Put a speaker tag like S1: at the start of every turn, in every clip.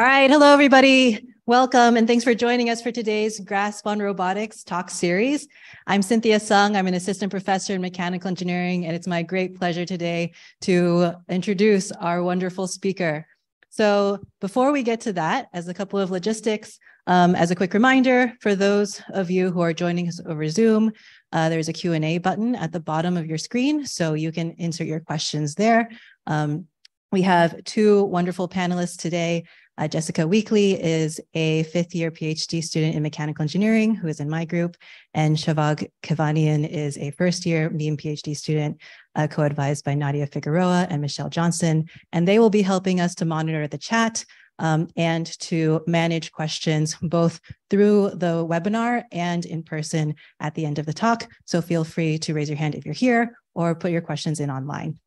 S1: All right. Hello, everybody. Welcome and thanks for joining us for today's Grasp on Robotics talk series. I'm Cynthia Sung. I'm an assistant professor in mechanical engineering, and it's my great pleasure today to introduce our wonderful speaker. So before we get to that, as a couple of logistics, um, as a quick reminder, for those of you who are joining us over Zoom, uh, there's a Q&A button at the bottom of your screen, so you can insert your questions there. Um, we have two wonderful panelists today. Uh, Jessica Weakly is a fifth year PhD student in mechanical engineering who is in my group, and Shavag Kevanian is a first year MEM PhD student uh, co advised by Nadia Figueroa and Michelle Johnson. And they will be helping us to monitor the chat um, and to manage questions both through the webinar and in person at the end of the talk. So feel free to raise your hand if you're here or put your questions in online.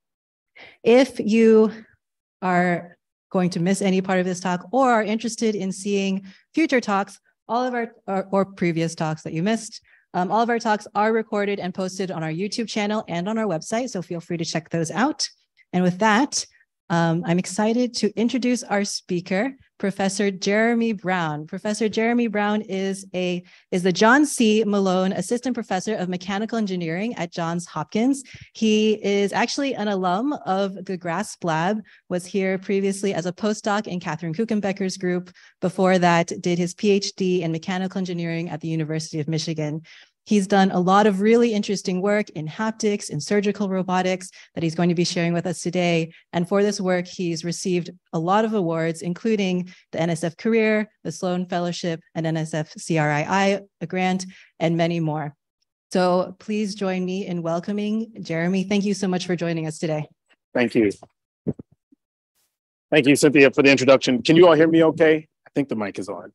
S1: If you are going to miss any part of this talk or are interested in seeing future talks, all of our or, or previous talks that you missed, um, all of our talks are recorded and posted on our YouTube channel and on our website. So feel free to check those out. And with that, um, I'm excited to introduce our speaker, Professor Jeremy Brown. Professor Jeremy Brown is a is the John C. Malone Assistant Professor of Mechanical Engineering at Johns Hopkins. He is actually an alum of the GRASP Lab, was here previously as a postdoc in Katherine Kuchenbecker's group. Before that, did his PhD in mechanical engineering at the University of Michigan. He's done a lot of really interesting work in haptics and surgical robotics that he's going to be sharing with us today. And for this work, he's received a lot of awards, including the NSF Career, the Sloan Fellowship, and NSF CRII a grant, and many more. So please join me in welcoming Jeremy. Thank you so much for joining us today.
S2: Thank you. Thank you, Cynthia, for the introduction. Can you all hear me okay? I think the mic is on.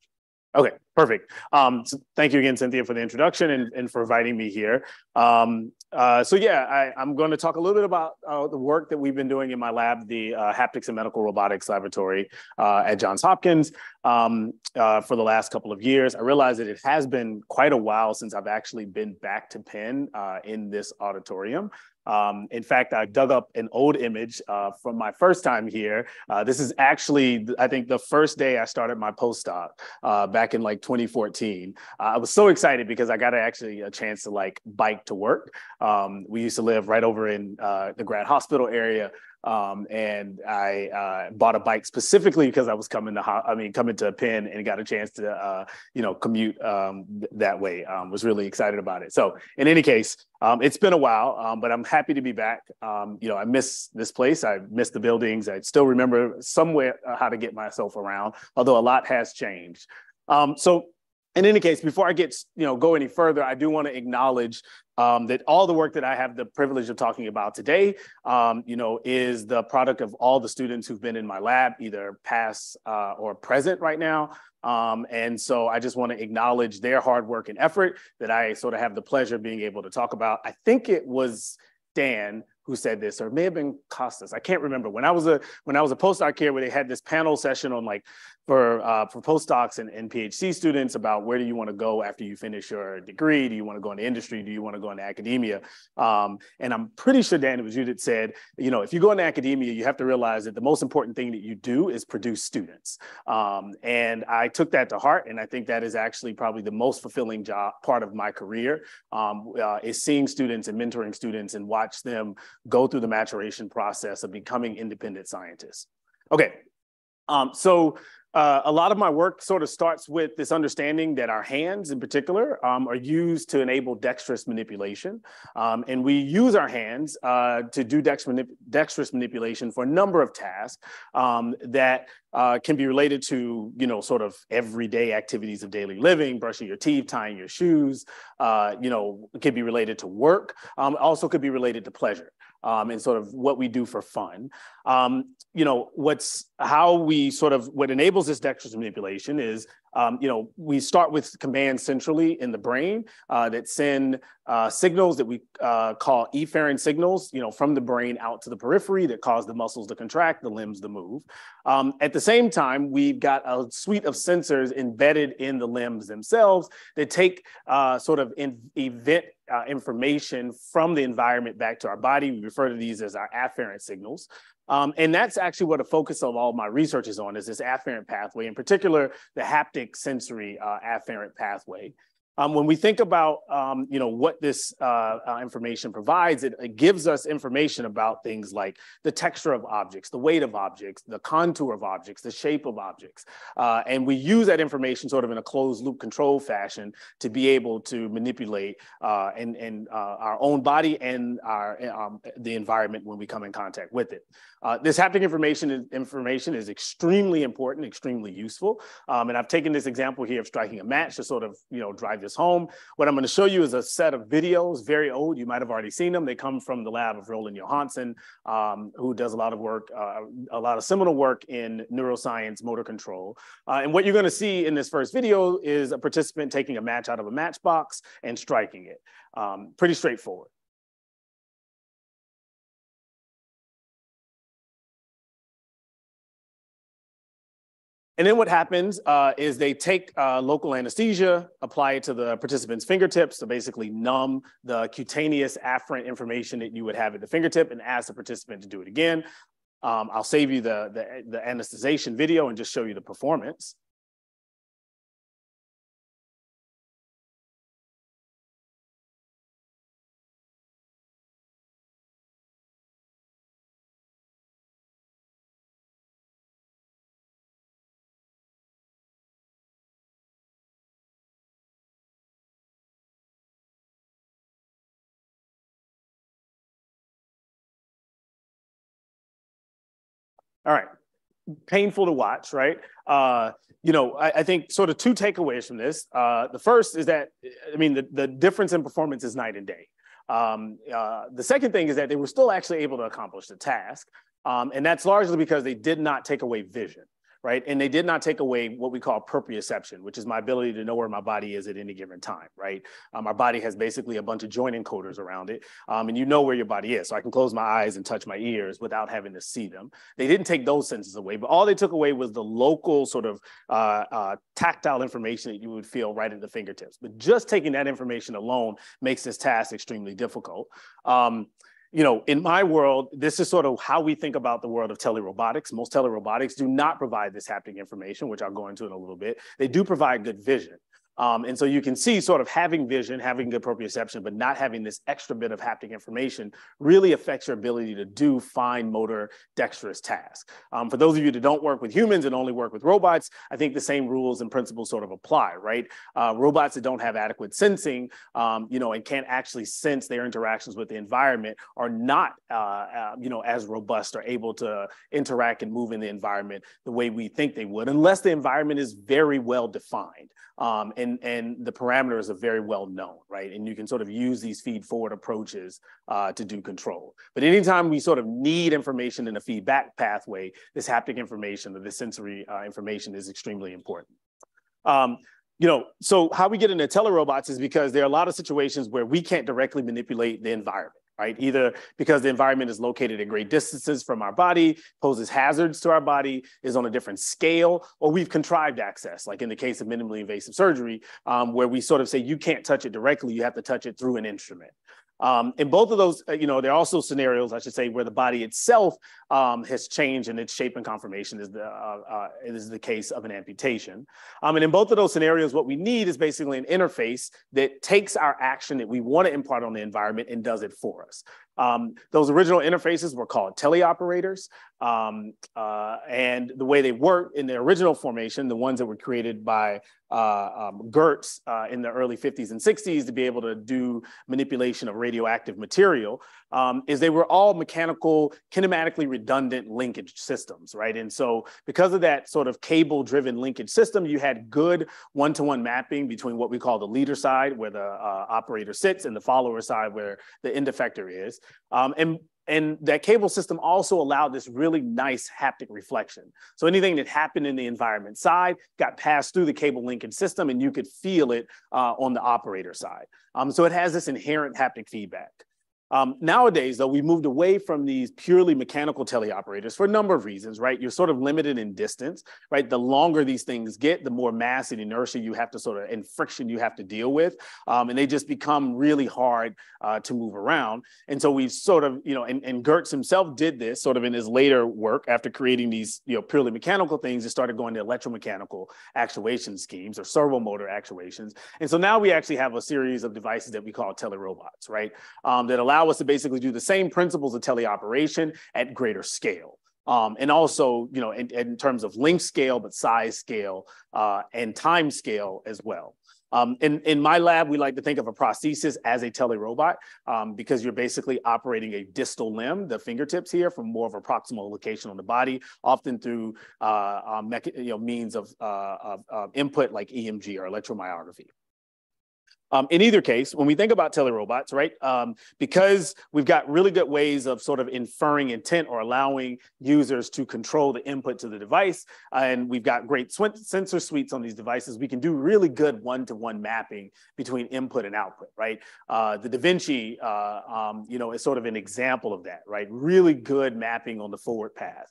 S2: Okay, perfect. Um, so thank you again, Cynthia, for the introduction and, and for inviting me here. Um, uh, so yeah, I, am going to talk a little bit about uh, the work that we've been doing in my lab, the uh, Haptics and Medical Robotics Laboratory uh, at Johns Hopkins um, uh, for the last couple of years. I realize that it has been quite a while since I've actually been back to Penn uh, in this auditorium. Um, in fact, I dug up an old image uh, from my first time here. Uh, this is actually, I think, the first day I started my postdoc uh, back in like 2014. Uh, I was so excited because I got actually a chance to like bike to work. Um, we used to live right over in uh, the grad hospital area. Um, and I uh, bought a bike specifically because I was coming to, I mean, coming to Penn and got a chance to, uh, you know, commute um, th- that way. Um, was really excited about it. So, in any case, um, it's been a while, um, but I'm happy to be back. Um, you know, I miss this place. I miss the buildings. I still remember somewhere uh, how to get myself around, although a lot has changed. Um, so in any case, before I get you know go any further, I do want to acknowledge um, that all the work that I have the privilege of talking about today, um, you know, is the product of all the students who've been in my lab, either past uh, or present right now. Um, and so I just want to acknowledge their hard work and effort that I sort of have the pleasure of being able to talk about. I think it was Dan who said this, or it may have been Costas. I can't remember. When I was a when I was a postdoc here, where they had this panel session on like for uh, for postdocs and, and PhD students about where do you want to go after you finish your degree? Do you want to go into industry? Do you want to go into academia? Um, and I'm pretty sure Dan, it was you that said, you know, if you go into academia, you have to realize that the most important thing that you do is produce students. Um, and I took that to heart, and I think that is actually probably the most fulfilling job part of my career um, uh, is seeing students and mentoring students and watch them go through the maturation process of becoming independent scientists. Okay, um, so uh, a lot of my work sort of starts with this understanding that our hands in particular um, are used to enable dexterous manipulation. Um, and we use our hands uh, to do dex manip dexterous manipulation for a number of tasks um, that uh, can be related to, you know, sort of everyday activities of daily living, brushing your teeth, tying your shoes, uh, you know, it can be related to work, um, also could be related to pleasure um, and sort of what we do for fun. Um, you know, what's how we sort of what enables this dexterous manipulation is, um, you know, we start with commands centrally in the brain uh, that send uh, signals that we uh, call efferent signals, you know, from the brain out to the periphery that cause the muscles to contract, the limbs to move. Um, at the same time, we've got a suite of sensors embedded in the limbs themselves that take uh, sort of event uh, information from the environment back to our body. We refer to these as our afferent signals. Um, and that's actually what the focus of all my research is on is this afferent pathway, in particular, the haptic sensory uh, afferent pathway. Um, when we think about um, you know what this uh, uh, information provides, it, it, gives us information about things like the texture of objects, the weight of objects, the contour of objects, the shape of objects, uh, and we use that information sort of in a closed loop control fashion to be able to manipulate uh, and, and uh, our own body and our um, the environment when we come in contact with it. Uh, this haptic information is, information is extremely important, extremely useful. Um, and I've taken this example here of striking a match to sort of, you know, drive this home. What I'm going to show you is a set of videos, very old. You might have already seen them. They come from the lab of Roland Johansson, um, who does a lot of work, uh, a lot of seminal work in neuroscience, motor control. Uh, and what you're going to see in this first video is a participant taking a match out of a matchbox and striking it. Um, pretty straightforward. And then what happens uh, is they take uh, local anesthesia, apply it to the participant's fingertips to basically numb the cutaneous afferent information that you would have at the fingertip and ask the participant to do it again. Um, I'll save you the, the, the anesthetization video and just show you the performance. All right. Painful to watch, right? Uh, you know, I, I, think sort of two takeaways from this. Uh, the first is that, I mean, the, the difference in performance is night and day. Um, uh, the second thing is that they were still actually able to accomplish the task. Um, and that's largely because they did not take away vision right? And they did not take away what we call proprioception, which is my ability to know where my body is at any given time, right? Um, our body has basically a bunch of joint encoders around it, um, and you know where your body is. So I can close my eyes and touch my ears without having to see them. They didn't take those senses away, but all they took away was the local sort of uh, uh, tactile information that you would feel right at the fingertips. But just taking that information alone makes this task extremely difficult. Um, you know, in my world, this is sort of how we think about the world of telerobotics. Most telerobotics do not provide this haptic information, which I'll go into in a little bit. They do provide good vision. Um, and so you can see sort of having vision, having good proprioception, but not having this extra bit of haptic information really affects your ability to do fine motor dexterous tasks. Um, for those of you that don't work with humans and only work with robots, I think the same rules and principles sort of apply, right? Uh, robots that don't have adequate sensing, um, you know, and can't actually sense their interactions with the environment are not, uh, uh, you know, as robust or able to interact and move in the environment the way we think they would, unless the environment is very well defined. Um, and, and the parameters are very well known, right? And you can sort of use these feed forward approaches uh, to do control. But anytime we sort of need information in a feedback pathway, this haptic information or this sensory uh, information is extremely important. Um, you know, so how we get into telerobots is because there are a lot of situations where we can't directly manipulate the environment right? Either because the environment is located at great distances from our body, poses hazards to our body, is on a different scale, or we've contrived access, like in the case of minimally invasive surgery, um, where we sort of say you can't touch it directly, you have to touch it through an instrument. Um, in both of those, uh, you know, there are also scenarios, I should say, where the body itself um, has changed in its shape and conformation is the, uh, uh, is the case of an amputation. Um, and in both of those scenarios, what we need is basically an interface that takes our action that we want to impart on the environment and does it for us. Um, those original interfaces were called teleoperators. Um, uh, and the way they work in the original formation, the ones that were created by uh, um, Goertz uh, in the early 50s and 60s to be able to do manipulation of radioactive material, um, is they were all mechanical, kinematically redundant linkage systems, right? And so because of that sort of cable-driven linkage system, you had good one-to-one mapping between what we call the leader side, where the uh, operator sits, and the follower side, where the end effector is. Um, and and that cable system also allowed this really nice haptic reflection. So anything that happened in the environment side got passed through the cable linking system and you could feel it uh, on the operator side. Um, so it has this inherent haptic feedback. Um, nowadays, though, we moved away from these purely mechanical teleoperators for a number of reasons, right? You're sort of limited in distance, right? The longer these things get, the more mass and inertia you have to sort of, and friction you have to deal with. Um, and they just become really hard uh, to move around. And so we've sort of, you know, and, and Goertz himself did this sort of in his later work after creating these, you know, purely mechanical things and started going to electromechanical actuation schemes or servo motor actuations. And so now we actually have a series of devices that we call telerobots, right? Um, that allow allow us to basically do the same principles of teleoperation at greater scale. Um, and also, you know, in, in, terms of length scale, but size scale uh, and time scale as well. Um, in, in my lab, we like to think of a prosthesis as a telerobot um, because you're basically operating a distal limb, the fingertips here, from more of a proximal location on the body, often through uh, um, you know, means of, uh, of, of input like EMG or electromyography. Um, in either case, when we think about telerobots, right, um, because we've got really good ways of sort of inferring intent or allowing users to control the input to the device, and we've got great sensor suites on these devices, we can do really good one-to-one mapping between input and output, right? Uh, the Da Vinci, uh, um, you know, is sort of an example of that, right? Really good mapping on the forward path.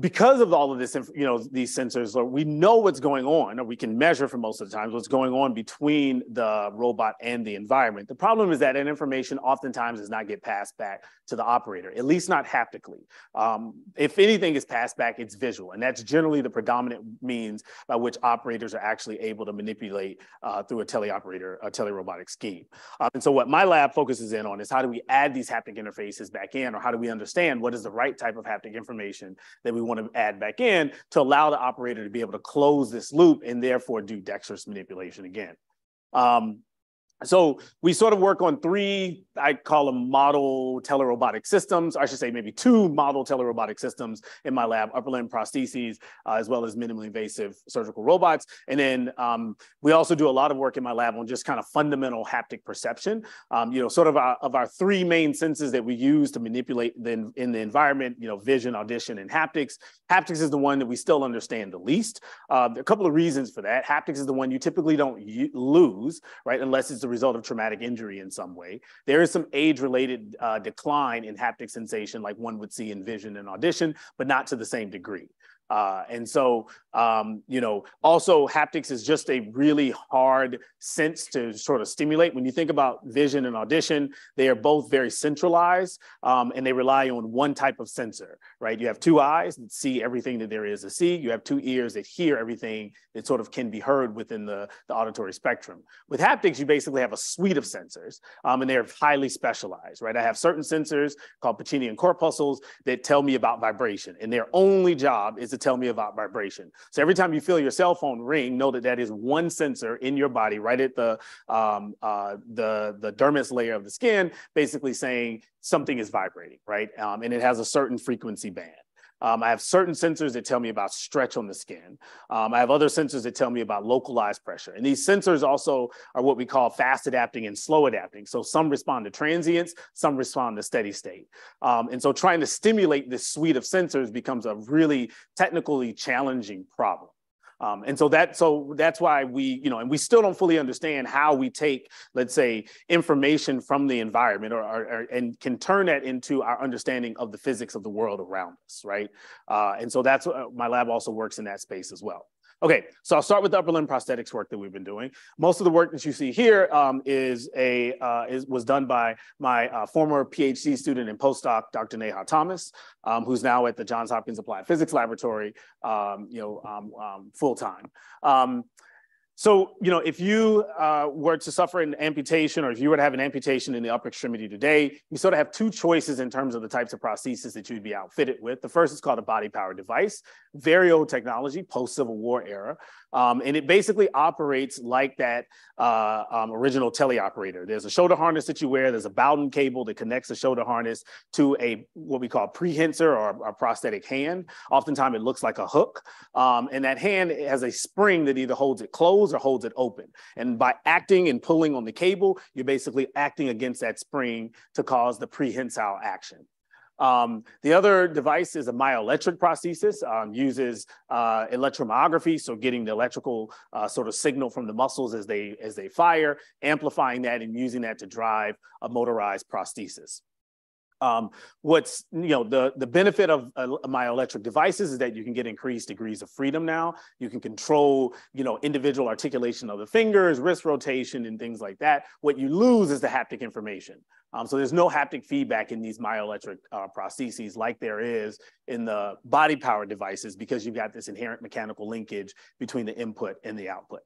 S2: Because of all of this, you know, these sensors, we know what's going on, or we can measure for most of the times what's going on between the robot and the environment. The problem is that that information oftentimes does not get passed back to the operator, at least not haptically. Um, if anything is passed back, it's visual, and that's generally the predominant means by which operators are actually able to manipulate uh, through a teleoperator, a telerobotic scheme. Um, and so what my lab focuses in on is how do we add these haptic interfaces back in, or how do we understand what is the right type of haptic information that we want to add back in to allow the operator to be able to close this loop and therefore do dexterous manipulation again. Um, so we sort of work on three, I call them model telerobotic systems. I should say maybe two model telerobotic systems in my lab, upper limb prostheses, uh, as well as minimally invasive surgical robots. And then um, we also do a lot of work in my lab on just kind of fundamental haptic perception. Um, you know, sort of our, of our three main senses that we use to manipulate the, in the environment, you know, vision, audition, and haptics. Haptics is the one that we still understand the least. Uh, a couple of reasons for that. Haptics is the one you typically don't lose, right, unless it's the result of traumatic injury in some way. There is some age-related uh, decline in haptic sensation like one would see in vision and audition, but not to the same degree. Uh, and so, um, you know, also haptics is just a really hard sense to sort of stimulate. When you think about vision and audition, they are both very centralized um, and they rely on one type of sensor, right? You have two eyes that see everything that there is to see. You have two ears that hear everything that sort of can be heard within the, the auditory spectrum. With haptics, you basically have a suite of sensors um, and they're highly specialized, right? I have certain sensors called Pacinian corpuscles that tell me about vibration and their only job is to tell me about vibration. So every time you feel your cell phone ring, know that that is one sensor in your body, right at the um, uh, the the dermis layer of the skin, basically saying something is vibrating, right? Um, and it has a certain frequency band. Um, I have certain sensors that tell me about stretch on the skin. Um, I have other sensors that tell me about localized pressure. And these sensors also are what we call fast adapting and slow adapting. So some respond to transients, some respond to steady state. Um, and so trying to stimulate this suite of sensors becomes a really technically challenging problem. Um, and so that so that's why we you know and we still don't fully understand how we take let's say information from the environment or, or, or and can turn that into our understanding of the physics of the world around us right? Uh, and so that's uh, my lab also works in that space as well Okay, so I'll start with the upper limb prosthetics work that we've been doing. Most of the work that you see here um, is a uh, is was done by my uh, former PhD student and postdoc, Dr. Neha Thomas, um, who's now at the Johns Hopkins Applied Physics Laboratory, um, you know, um, um, full time. So, you know, if you uh, were to suffer an amputation or if you were to have an amputation in the upper extremity today, you sort of have two choices in terms of the types of prostheses that you'd be outfitted with. The first is called a body powered device, very old technology, post Civil War era. Um, and it basically operates like that uh, um, original teleoperator. There's a shoulder harness that you wear. There's a Bowden cable that connects the shoulder harness to a what we call prehensor or a prosthetic hand. Oftentimes it looks like a hook. Um, and that hand has a spring that either holds it closed or holds it open. And by acting and pulling on the cable, you're basically acting against that spring to cause the prehensile action. Um, the other device is a myoelectric prosthesis, um, uses uh, electromyography, so getting the electrical uh, sort of signal from the muscles as they, as they fire, amplifying that and using that to drive a motorized prosthesis. Um, what's you know the the benefit of uh, myoelectric devices is that you can get increased degrees of freedom now. You can control you know individual articulation of the fingers, wrist rotation, and things like that. What you lose is the haptic information. Um, so there's no haptic feedback in these myoelectric uh, prostheses like there is in the body power devices because you've got this inherent mechanical linkage between the input and the output.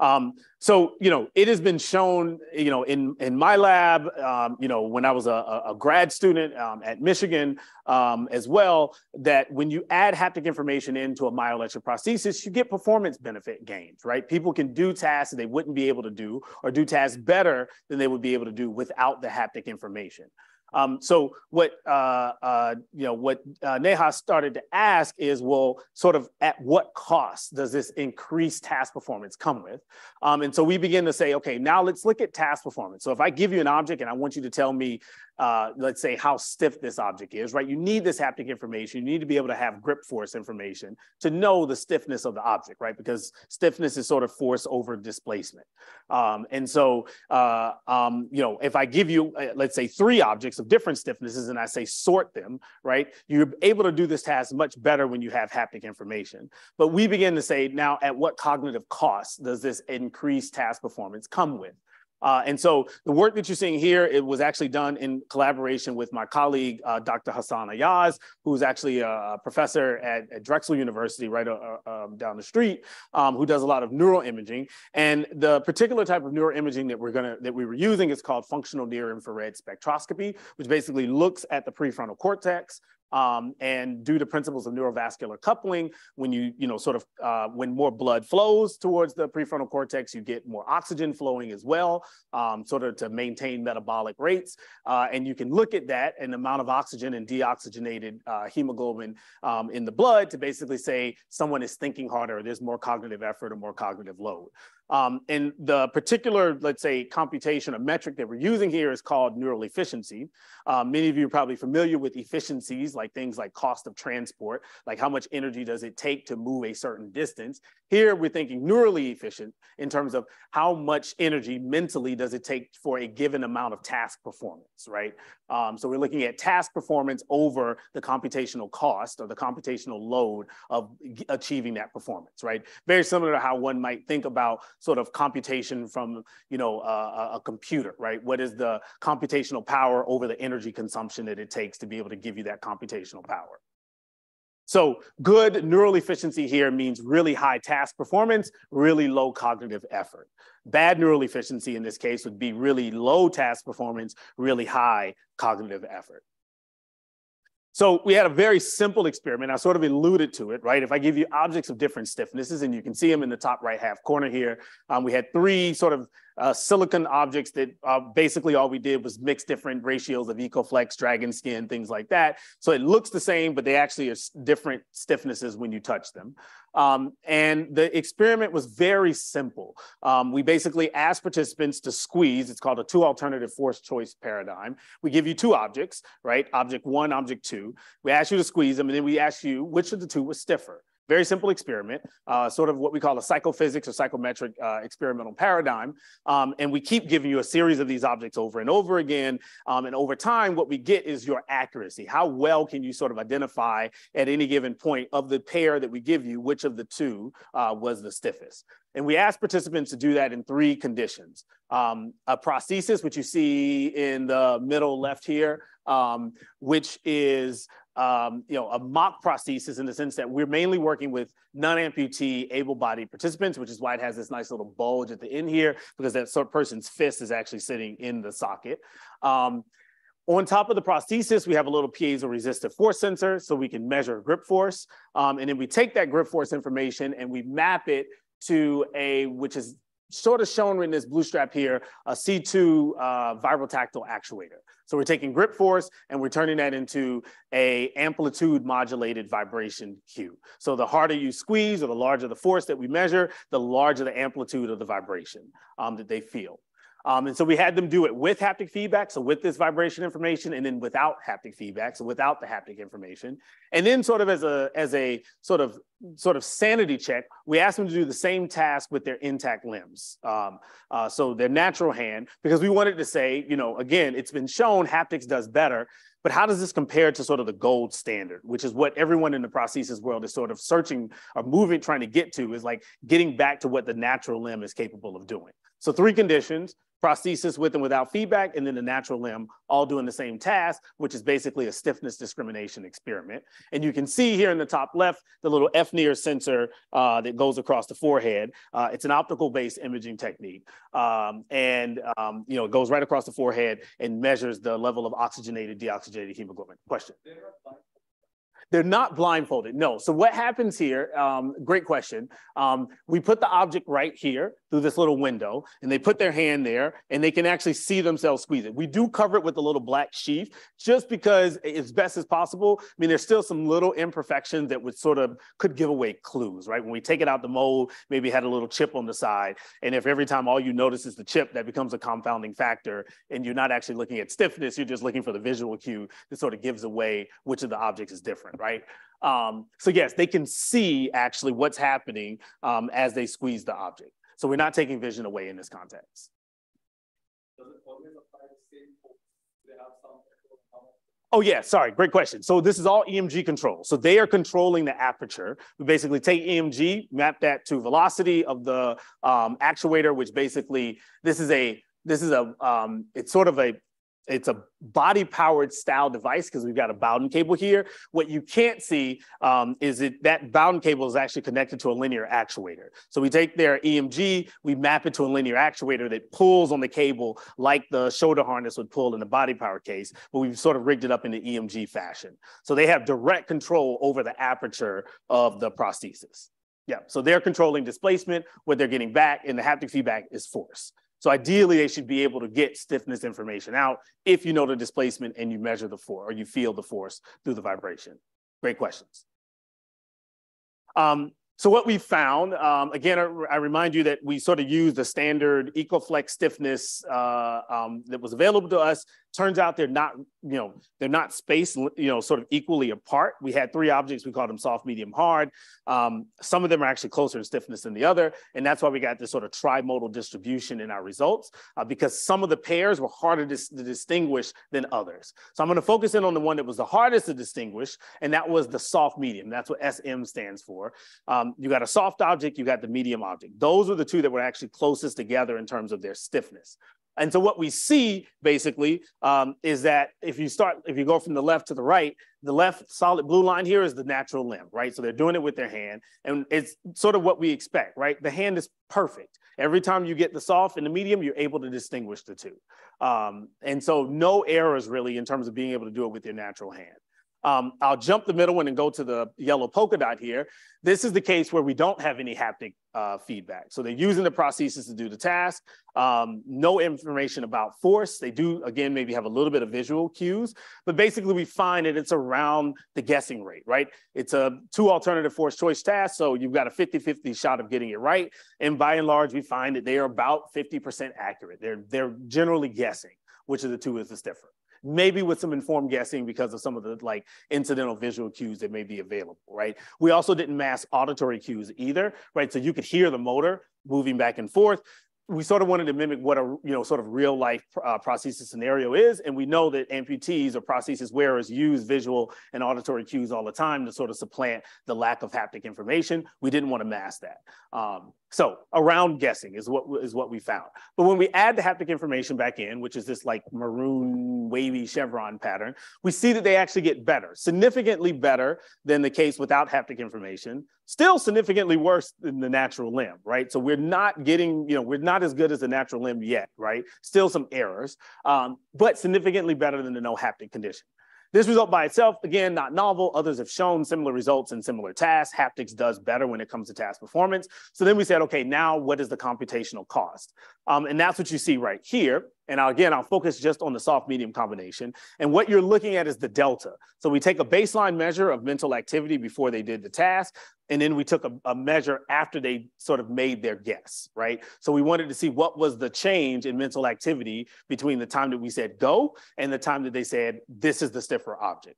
S2: Um, so, you know, it has been shown, you know, in, in my lab, um, you know, when I was a, a grad student um, at Michigan um, as well, that when you add haptic information into a myoelectric prosthesis, you get performance benefit gains, right? People can do tasks they wouldn't be able to do or do tasks better than they would be able to do without the haptic information. Um, so what uh, uh, you know what uh, Neha started to ask is, well, sort of at what cost does this increased task performance come with? Um, and so we begin to say, okay, now let's look at task performance. So if I give you an object and I want you to tell me uh, let's say how stiff this object is, right? You need this haptic information. You need to be able to have grip force information to know the stiffness of the object, right? Because stiffness is sort of force over displacement. Um, and so, uh, um, you know, if I give you, uh, let's say three objects of different stiffnesses and I say sort them, right? You're able to do this task much better when you have haptic information. But we begin to say now at what cognitive cost does this increased task performance come with? Uh, and so the work that you're seeing here, it was actually done in collaboration with my colleague, uh, Dr. Hassan Ayaz, who's actually a professor at, at Drexel University right uh, um, down the street, um, who does a lot of neuroimaging. And the particular type of neuroimaging that we're gonna, that we were using is called functional near infrared spectroscopy, which basically looks at the prefrontal cortex, um, and due to principles of neurovascular coupling, when you, you know, sort of, uh, when more blood flows towards the prefrontal cortex, you get more oxygen flowing as well, um, sort of to maintain metabolic rates. Uh, and you can look at that and the amount of oxygen and deoxygenated uh, hemoglobin um, in the blood to basically say someone is thinking harder, there's more cognitive effort or more cognitive load. Um, and the particular, let's say, computation or metric that we're using here is called neural efficiency. Um, many of you are probably familiar with efficiencies, like things like cost of transport, like how much energy does it take to move a certain distance. Here, we're thinking neurally efficient in terms of how much energy mentally does it take for a given amount of task performance, right? Um, so we're looking at task performance over the computational cost or the computational load of achieving that performance, right? Very similar to how one might think about sort of computation from, you know, a, a computer, right? What is the computational power over the energy consumption that it takes to be able to give you that computational power? So good neural efficiency here means really high task performance, really low cognitive effort. Bad neural efficiency in this case would be really low task performance, really high cognitive effort. So we had a very simple experiment. I sort of alluded to it, right? If I give you objects of different stiffnesses, and you can see them in the top right half corner here, um, we had three sort of uh, silicon objects that uh, basically all we did was mix different ratios of Ecoflex, dragon skin, things like that. So it looks the same, but they actually are different stiffnesses when you touch them. Um, and the experiment was very simple. Um, we basically asked participants to squeeze. It's called a two alternative forced choice paradigm. We give you two objects, right? Object one, object two. We ask you to squeeze them, and then we ask you which of the two was stiffer. Very simple experiment, uh, sort of what we call a psychophysics or psychometric uh, experimental paradigm. Um, and we keep giving you a series of these objects over and over again. Um, and over time, what we get is your accuracy. How well can you sort of identify at any given point of the pair that we give you, which of the two uh, was the stiffest? And we ask participants to do that in three conditions. Um, a prosthesis, which you see in the middle left here, um, which is um, you know, a mock prosthesis in the sense that we're mainly working with non-amputee able-bodied participants, which is why it has this nice little bulge at the end here, because that sort of person's fist is actually sitting in the socket. Um, on top of the prosthesis, we have a little piezo-resistive force sensor so we can measure grip force. Um, and then we take that grip force information and we map it to a, which is sort of shown in this blue strap here, a C2 uh, vibrotactile actuator. So we're taking grip force and we're turning that into a amplitude modulated vibration cue. So the harder you squeeze or the larger the force that we measure, the larger the amplitude of the vibration um, that they feel. Um, and so we had them do it with haptic feedback, so with this vibration information, and then without haptic feedback, so without the haptic information. And then sort of as a, as a sort of sort of sanity check, we asked them to do the same task with their intact limbs. Um, uh, so their natural hand, because we wanted to say, you know, again, it's been shown haptics does better, but how does this compare to sort of the gold standard, which is what everyone in the prosthesis world is sort of searching or moving, trying to get to, is like getting back to what the natural limb is capable of doing. So three conditions, prosthesis with and without feedback, and then the natural limb all doing the same task, which is basically a stiffness discrimination experiment. And you can see here in the top left, the little FNIR sensor uh, that goes across the forehead. Uh, it's an optical based imaging technique. Um, and, um, you know, it goes right across the forehead and measures the level of oxygenated, deoxygenated hemoglobin. Question. They're not blindfolded. No. So what happens here? Um, great question. Um, we put the object right here through this little window, and they put their hand there, and they can actually see themselves squeeze it. We do cover it with a little black sheath, just because as best as possible. I mean, there's still some little imperfections that would sort of could give away clues, right? When we take it out the mold, maybe had a little chip on the side, and if every time all you notice is the chip, that becomes a confounding factor, and you're not actually looking at stiffness, you're just looking for the visual cue that sort of gives away which of the objects is different right? Um, so yes, they can see actually what's happening um, as they squeeze the object. So we're not taking vision away in this context. Oh yeah, sorry, great question. So this is all EMG control. So they are controlling the aperture. We basically take EMG, map that to velocity of the um, actuator, which basically this is a this is a um, it's sort of a it's a body powered style device because we've got a Bowden cable here. What you can't see um, is that that Bowden cable is actually connected to a linear actuator. So we take their EMG, we map it to a linear actuator that pulls on the cable like the shoulder harness would pull in the body power case, but we've sort of rigged it up in the EMG fashion. So they have direct control over the aperture of the prosthesis. Yeah, so they're controlling displacement, what they're getting back, and the haptic feedback is force. So ideally, they should be able to get stiffness information out if you know the displacement and you measure the force or you feel the force through the vibration. Great questions. Um, so what we found, um, again, I, remind you that we sort of used the standard EcoFlex stiffness uh, um, that was available to us. Turns out they're not, you know, they're not spaced, you know, sort of equally apart. We had three objects. We called them soft, medium, hard. Um, some of them are actually closer in stiffness than the other. And that's why we got this sort of trimodal distribution in our results uh, because some of the pairs were harder to, to distinguish than others. So I'm going to focus in on the one that was the hardest to distinguish, and that was the soft medium. That's what SM stands for. Um, you got a soft object, you got the medium object. Those were the two that were actually closest together in terms of their stiffness. And so what we see basically um, is that if you start, if you go from the left to the right, the left solid blue line here is the natural limb, right? So they're doing it with their hand and it's sort of what we expect, right? The hand is perfect. Every time you get the soft and the medium, you're able to distinguish the two. Um, and so no errors really in terms of being able to do it with your natural hand. Um, I'll jump the middle one and go to the yellow polka dot here. This is the case where we don't have any haptic uh, feedback. So they're using the prosthesis to do the task. Um, no information about force. They do, again, maybe have a little bit of visual cues, but basically we find that it's around the guessing rate, right? It's a two alternative forced choice task. So you've got a 50-50 shot of getting it right. And by and large, we find that they are about 50% accurate. They're, they're generally guessing which of the two is the stiffer maybe with some informed guessing because of some of the like incidental visual cues that may be available, right? We also didn't mask auditory cues either, right? So you could hear the motor moving back and forth we sort of wanted to mimic what a you know sort of real life uh, prosthesis scenario is, and we know that amputees or prosthesis wearers use visual and auditory cues all the time to sort of supplant the lack of haptic information. We didn't want to mask that. Um, so around guessing is what is what we found. But when we add the haptic information back in, which is this like maroon wavy chevron pattern, we see that they actually get better, significantly better than the case without haptic information. Still significantly worse than the natural limb, right? So we're not getting, you know, we're not as good as the natural limb yet, right? Still some errors, um, but significantly better than the no haptic condition. This result by itself, again, not novel. Others have shown similar results in similar tasks. Haptics does better when it comes to task performance. So then we said, okay, now what is the computational cost? Um, and that's what you see right here. And again, I'll focus just on the soft medium combination. And what you're looking at is the delta. So we take a baseline measure of mental activity before they did the task. And then we took a, a, measure after they sort of made their guess, right? So we wanted to see what was the change in mental activity between the time that we said go and the time that they said, this is the stiffer object.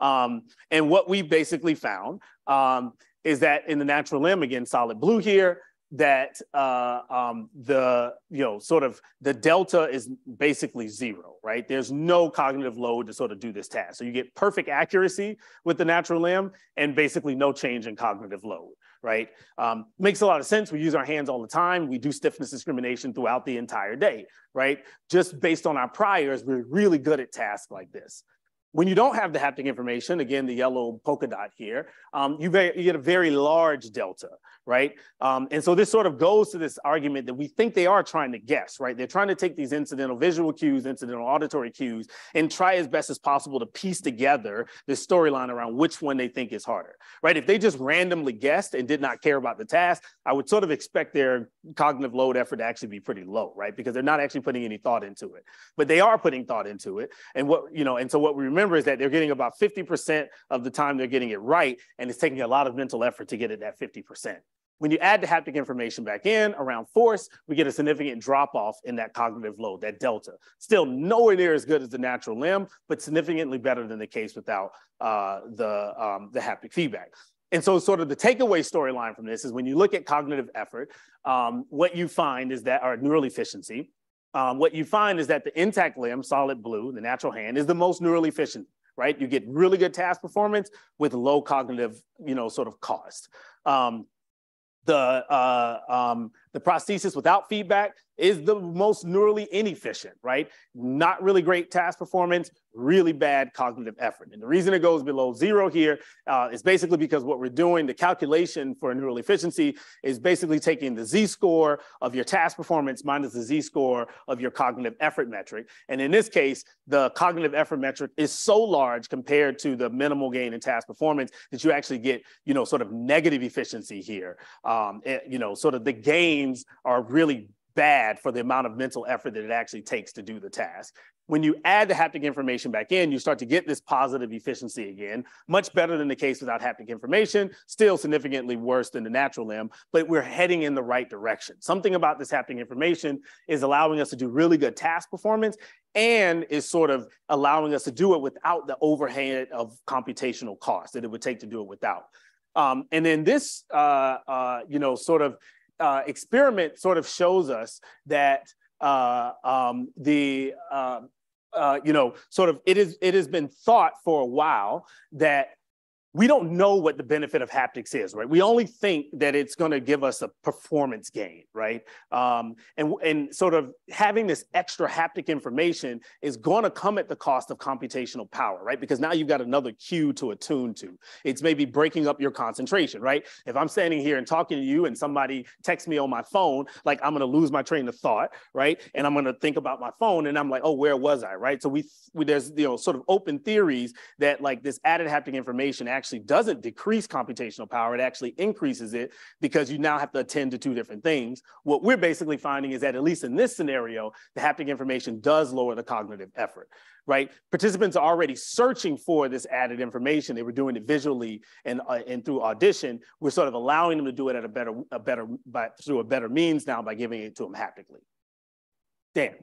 S2: Um, and what we basically found um, is that in the natural limb, again, solid blue here, that uh, um, the you know sort of the delta is basically zero, right? There's no cognitive load to sort of do this task. So you get perfect accuracy with the natural limb and basically no change in cognitive load, right? Um, makes a lot of sense. We use our hands all the time. We do stiffness discrimination throughout the entire day, right? Just based on our priors, we're really good at tasks like this. When you don't have the haptic information, again, the yellow polka dot here, um, you, very, you, get a very large delta, right? Um, and so this sort of goes to this argument that we think they are trying to guess, right? They're trying to take these incidental visual cues, incidental auditory cues, and try as best as possible to piece together this storyline around which one they think is harder, right? If they just randomly guessed and did not care about the task, I would sort of expect their cognitive load effort to actually be pretty low, right? Because they're not actually putting any thought into it, but they are putting thought into it. And what, you know, and so what we remember remember is that they're getting about 50% of the time they're getting it right, and it's taking a lot of mental effort to get it at 50%. When you add the haptic information back in around force, we get a significant drop off in that cognitive load, that delta. Still nowhere near as good as the natural limb, but significantly better than the case without uh, the, um, the haptic feedback. And so, sort of the takeaway storyline from this is when you look at cognitive effort, um, what you find is that our neural efficiency, um, what you find is that the intact limb, solid blue, the natural hand, is the most neurally efficient, right? You get really good task performance with low cognitive, you know, sort of cost. Um, the uh, um, the prosthesis without feedback is the most neurally inefficient, right? Not really great task performance, really bad cognitive effort. And the reason it goes below zero here uh, is basically because what we're doing, the calculation for neural efficiency is basically taking the z-score of your task performance minus the z-score of your cognitive effort metric. And in this case, the cognitive effort metric is so large compared to the minimal gain in task performance that you actually get, you know, sort of negative efficiency here. Um, it, you know, sort of the gain are really bad for the amount of mental effort that it actually takes to do the task. When you add the haptic information back in, you start to get this positive efficiency again, much better than the case without haptic information, still significantly worse than the natural limb, but we're heading in the right direction. Something about this haptic information is allowing us to do really good task performance and is sort of allowing us to do it without the overhead of computational cost that it would take to do it without. Um, and then this, uh, uh, you know, sort of uh, experiment sort of shows us that uh, um, the uh, uh, you know sort of it is it has been thought for a while that we don't know what the benefit of haptics is, right? We only think that it's going to give us a performance gain, right? Um, and, and sort of having this extra haptic information is going to come at the cost of computational power, right? Because now you've got another cue to attune to. It's maybe breaking up your concentration, right? If I'm standing here and talking to you and somebody texts me on my phone, like I'm going to lose my train of thought, right? And I'm going to think about my phone and I'm like, oh, where was I, right? So we, we there's you know sort of open theories that like this added haptic information actually actually doesn't decrease computational power, it actually increases it because you now have to attend to two different things. What we're basically finding is that at least in this scenario, the haptic information does lower the cognitive effort right? Participants are already searching for this added information. They were doing it visually and, uh, and through audition. We're sort of allowing them to do it at a better, a better, by, through a better means now by giving it to them haptically. Dan.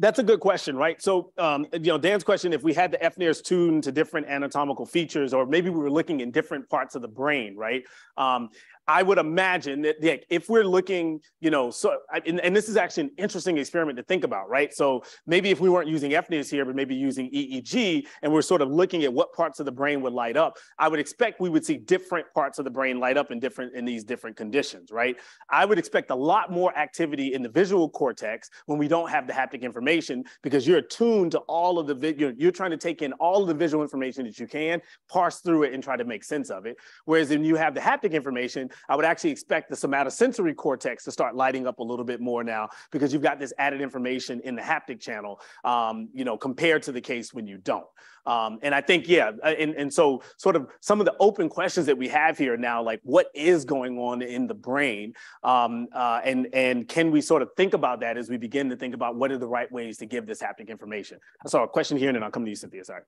S2: That's a good question, right? So, um, you know, Dan's question: if we had the FNIRS tuned to different anatomical features, or maybe we were looking in different parts of the brain, right? Um, I would imagine that yeah, if we're looking, you know, so and, and, this is actually an interesting experiment to think about, right? So maybe if we weren't using FNIRS here, but maybe using EEG, and we're sort of looking at what parts of the brain would light up, I would expect we would see different parts of the brain light up in different in these different conditions, right? I would expect a lot more activity in the visual cortex when we don't have the haptic information because you're attuned to all of the you're, you're trying to take in all of the visual information that you can, parse through it, and try to make sense of it. Whereas when you have the haptic information, I would actually expect the somatosensory cortex to start lighting up a little bit more now because you've got this added information in the haptic channel, um, you know, compared to the case when you don't. Um, and I think, yeah, uh, and, and so sort of some of the open questions that we have here now, like what is going on in the brain? Um, uh, and, and can we sort of think about that as we begin to think about what are the right ways to give this haptic information? I saw a question here and then I'll come to you, Cynthia, sorry.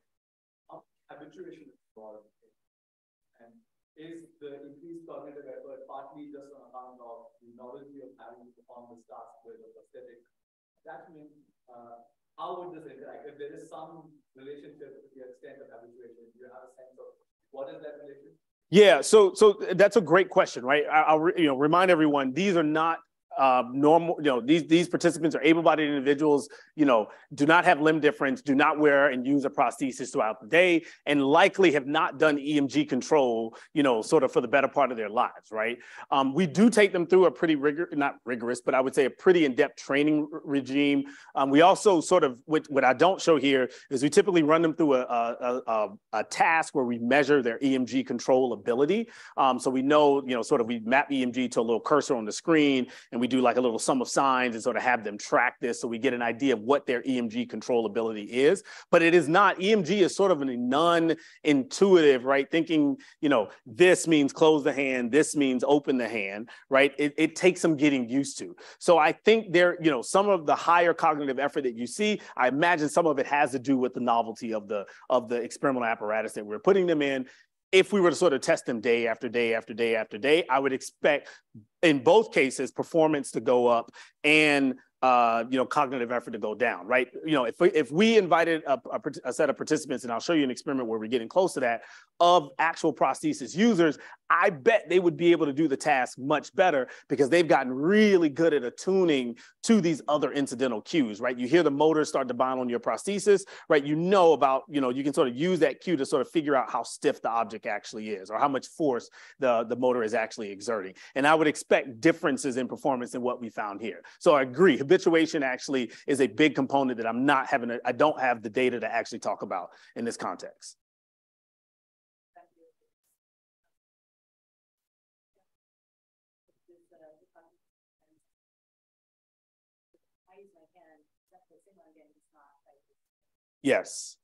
S3: Is the increased cognitive effort partly just on account of the novelty of having to perform this task with a prosthetic attachment? Uh, how would this interact? If there is some relationship to the extent of habituation, do you have a sense of what is that relationship?
S2: Yeah, so so that's a great question, right? I'll you know remind everyone these are not uh, normal, you know, these, these participants are able-bodied individuals, you know, do not have limb difference, do not wear and use a prosthesis throughout the day, and likely have not done EMG control, you know, sort of for the better part of their lives, right? Um, we do take them through a pretty rigor, not rigorous, but I would say a pretty in-depth training regime. Um, we also sort of, what, what I don't show here is we typically run them through a, a, a, a task where we measure their EMG control ability. Um, so we know, you know, sort of we map EMG to a little cursor on the screen and we we do like a little sum of sines and sort of have them track this so we get an idea of what their EMG controllability is. But it is not, EMG is sort of a non-intuitive, right? Thinking, you know, this means close the hand, this means open the hand, right? It, it takes some getting used to. So I think there, you know, some of the higher cognitive effort that you see, I imagine some of it has to do with the novelty of the of the experimental apparatus that we're putting them in if we were to sort of test them day after day after day after day, I would expect in both cases performance to go up and uh, you know, cognitive effort to go down, right? You know, if we, if we invited a, a, a, set of participants, and I'll show you an experiment where we're getting close to that, of actual prosthesis users, I bet they would be able to do the task much better because they've gotten really good at attuning to these other incidental cues, right? You hear the motor start to bind on your prosthesis, right? You know about, you know, you can sort of use that cue to sort of figure out how stiff the object actually is or how much force the, the motor is actually exerting. And I would expect differences in performance in what we found here. So I agree, habituation actually is a big component that I'm not having, a, I don't have the data to actually talk about in this context. Yes.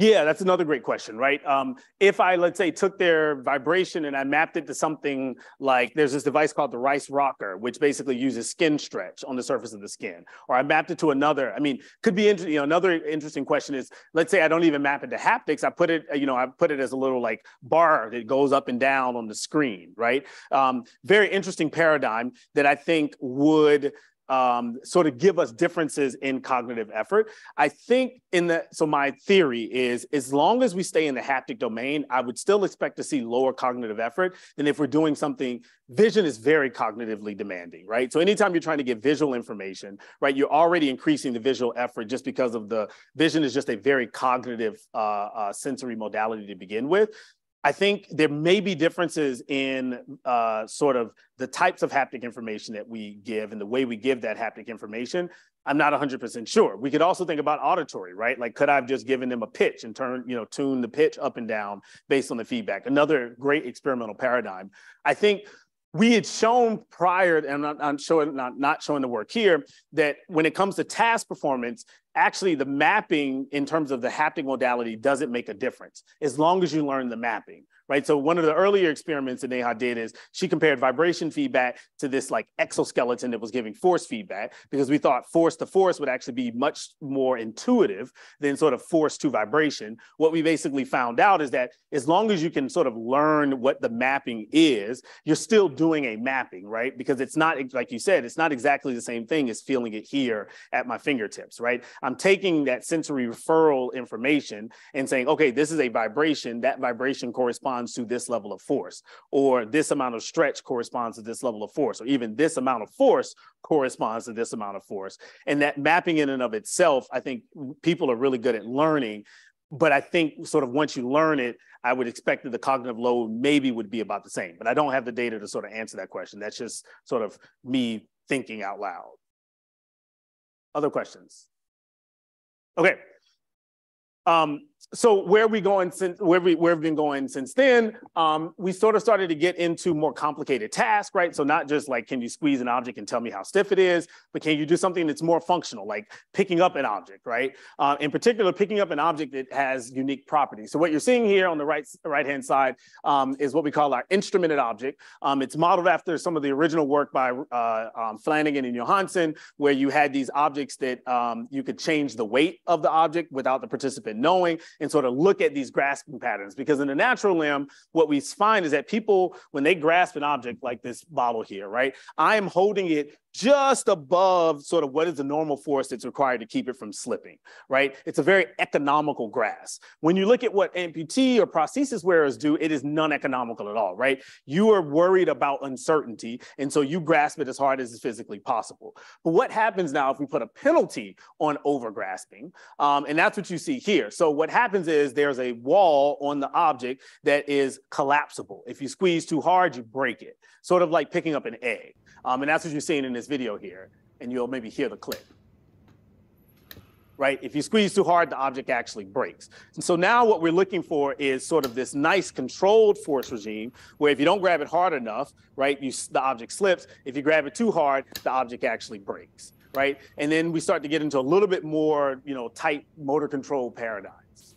S2: Yeah, that's another great question, right? Um, if I, let's say, took their vibration and I mapped it to something like there's this device called the Rice Rocker, which basically uses skin stretch on the surface of the skin, or I mapped it to another. I mean, could be interesting. You know, another interesting question is, let's say I don't even map it to haptics. I put it, you know, I put it as a little like bar that goes up and down on the screen, right? Um, very interesting paradigm that I think would um, sort of give us differences in cognitive effort. I think in the, so my theory is as long as we stay in the haptic domain, I would still expect to see lower cognitive effort than if we're doing something, vision is very cognitively demanding, right? So anytime you're trying to get visual information, right, you're already increasing the visual effort just because of the vision is just a very cognitive uh, uh, sensory modality to begin with. I think there may be differences in uh, sort of the types of haptic information that we give and the way we give that haptic information. I'm not 100% sure. We could also think about auditory, right? Like, could I have just given them a pitch and turn, you know, tune the pitch up and down based on the feedback? Another great experimental paradigm. I think we had shown prior, and I'm not, showing, not, not showing the work here, that when it comes to task performance, actually the mapping in terms of the haptic modality doesn't make a difference as long as you learn the mapping right? So one of the earlier experiments that Neha did is she compared vibration feedback to this like exoskeleton that was giving force feedback because we thought force to force would actually be much more intuitive than sort of force to vibration. What we basically found out is that as long as you can sort of learn what the mapping is, you're still doing a mapping, right? Because it's not, like you said, it's not exactly the same thing as feeling it here at my fingertips, right? I'm taking that sensory referral information and saying, okay, this is a vibration. That vibration corresponds corresponds to this level of force, or this amount of stretch corresponds to this level of force, or even this amount of force corresponds to this amount of force. And that mapping in and of itself, I think people are really good at learning. But I think sort of once you learn it, I would expect that the cognitive load maybe would be about the same. But I don't have the data to sort of answer that question. That's just sort of me thinking out loud. Other questions? Okay, Um, so where we going since where we where have been going since then? Um, we sort of started to get into more complicated tasks, right? So not just like can you squeeze an object and tell me how stiff it is, but can you do something that's more functional, like picking up an object, right? Uh, in particular, picking up an object that has unique properties. So what you're seeing here on the right right hand side um, is what we call our instrumented object. Um, it's modeled after some of the original work by uh, um, Flanagan and Johansson, where you had these objects that um, you could change the weight of the object without the participant knowing and sort of look at these grasping patterns. Because in the natural limb, what we find is that people, when they grasp an object like this bottle here, right, I am holding it just above sort of what is the normal force that's required to keep it from slipping, right? It's a very economical grasp. When you look at what amputee or prosthesis wearers do, it is non-economical at all, right? You are worried about uncertainty, and so you grasp it as hard as is physically possible. But what happens now if we put a penalty on over grasping? Um, and that's what you see here. So what happens is there's a wall on the object that is collapsible. If you squeeze too hard, you break it, sort of like picking up an egg. Um, and that's what you're seeing in this video here. And you'll maybe hear the click. Right? If you squeeze too hard, the object actually breaks. And so now what we're looking for is sort of this nice controlled force regime where if you don't grab it hard enough, right, you, the object slips. If you grab it too hard, the object actually breaks. Right? And then we start to get into a little bit more, you know, tight motor control paradigms.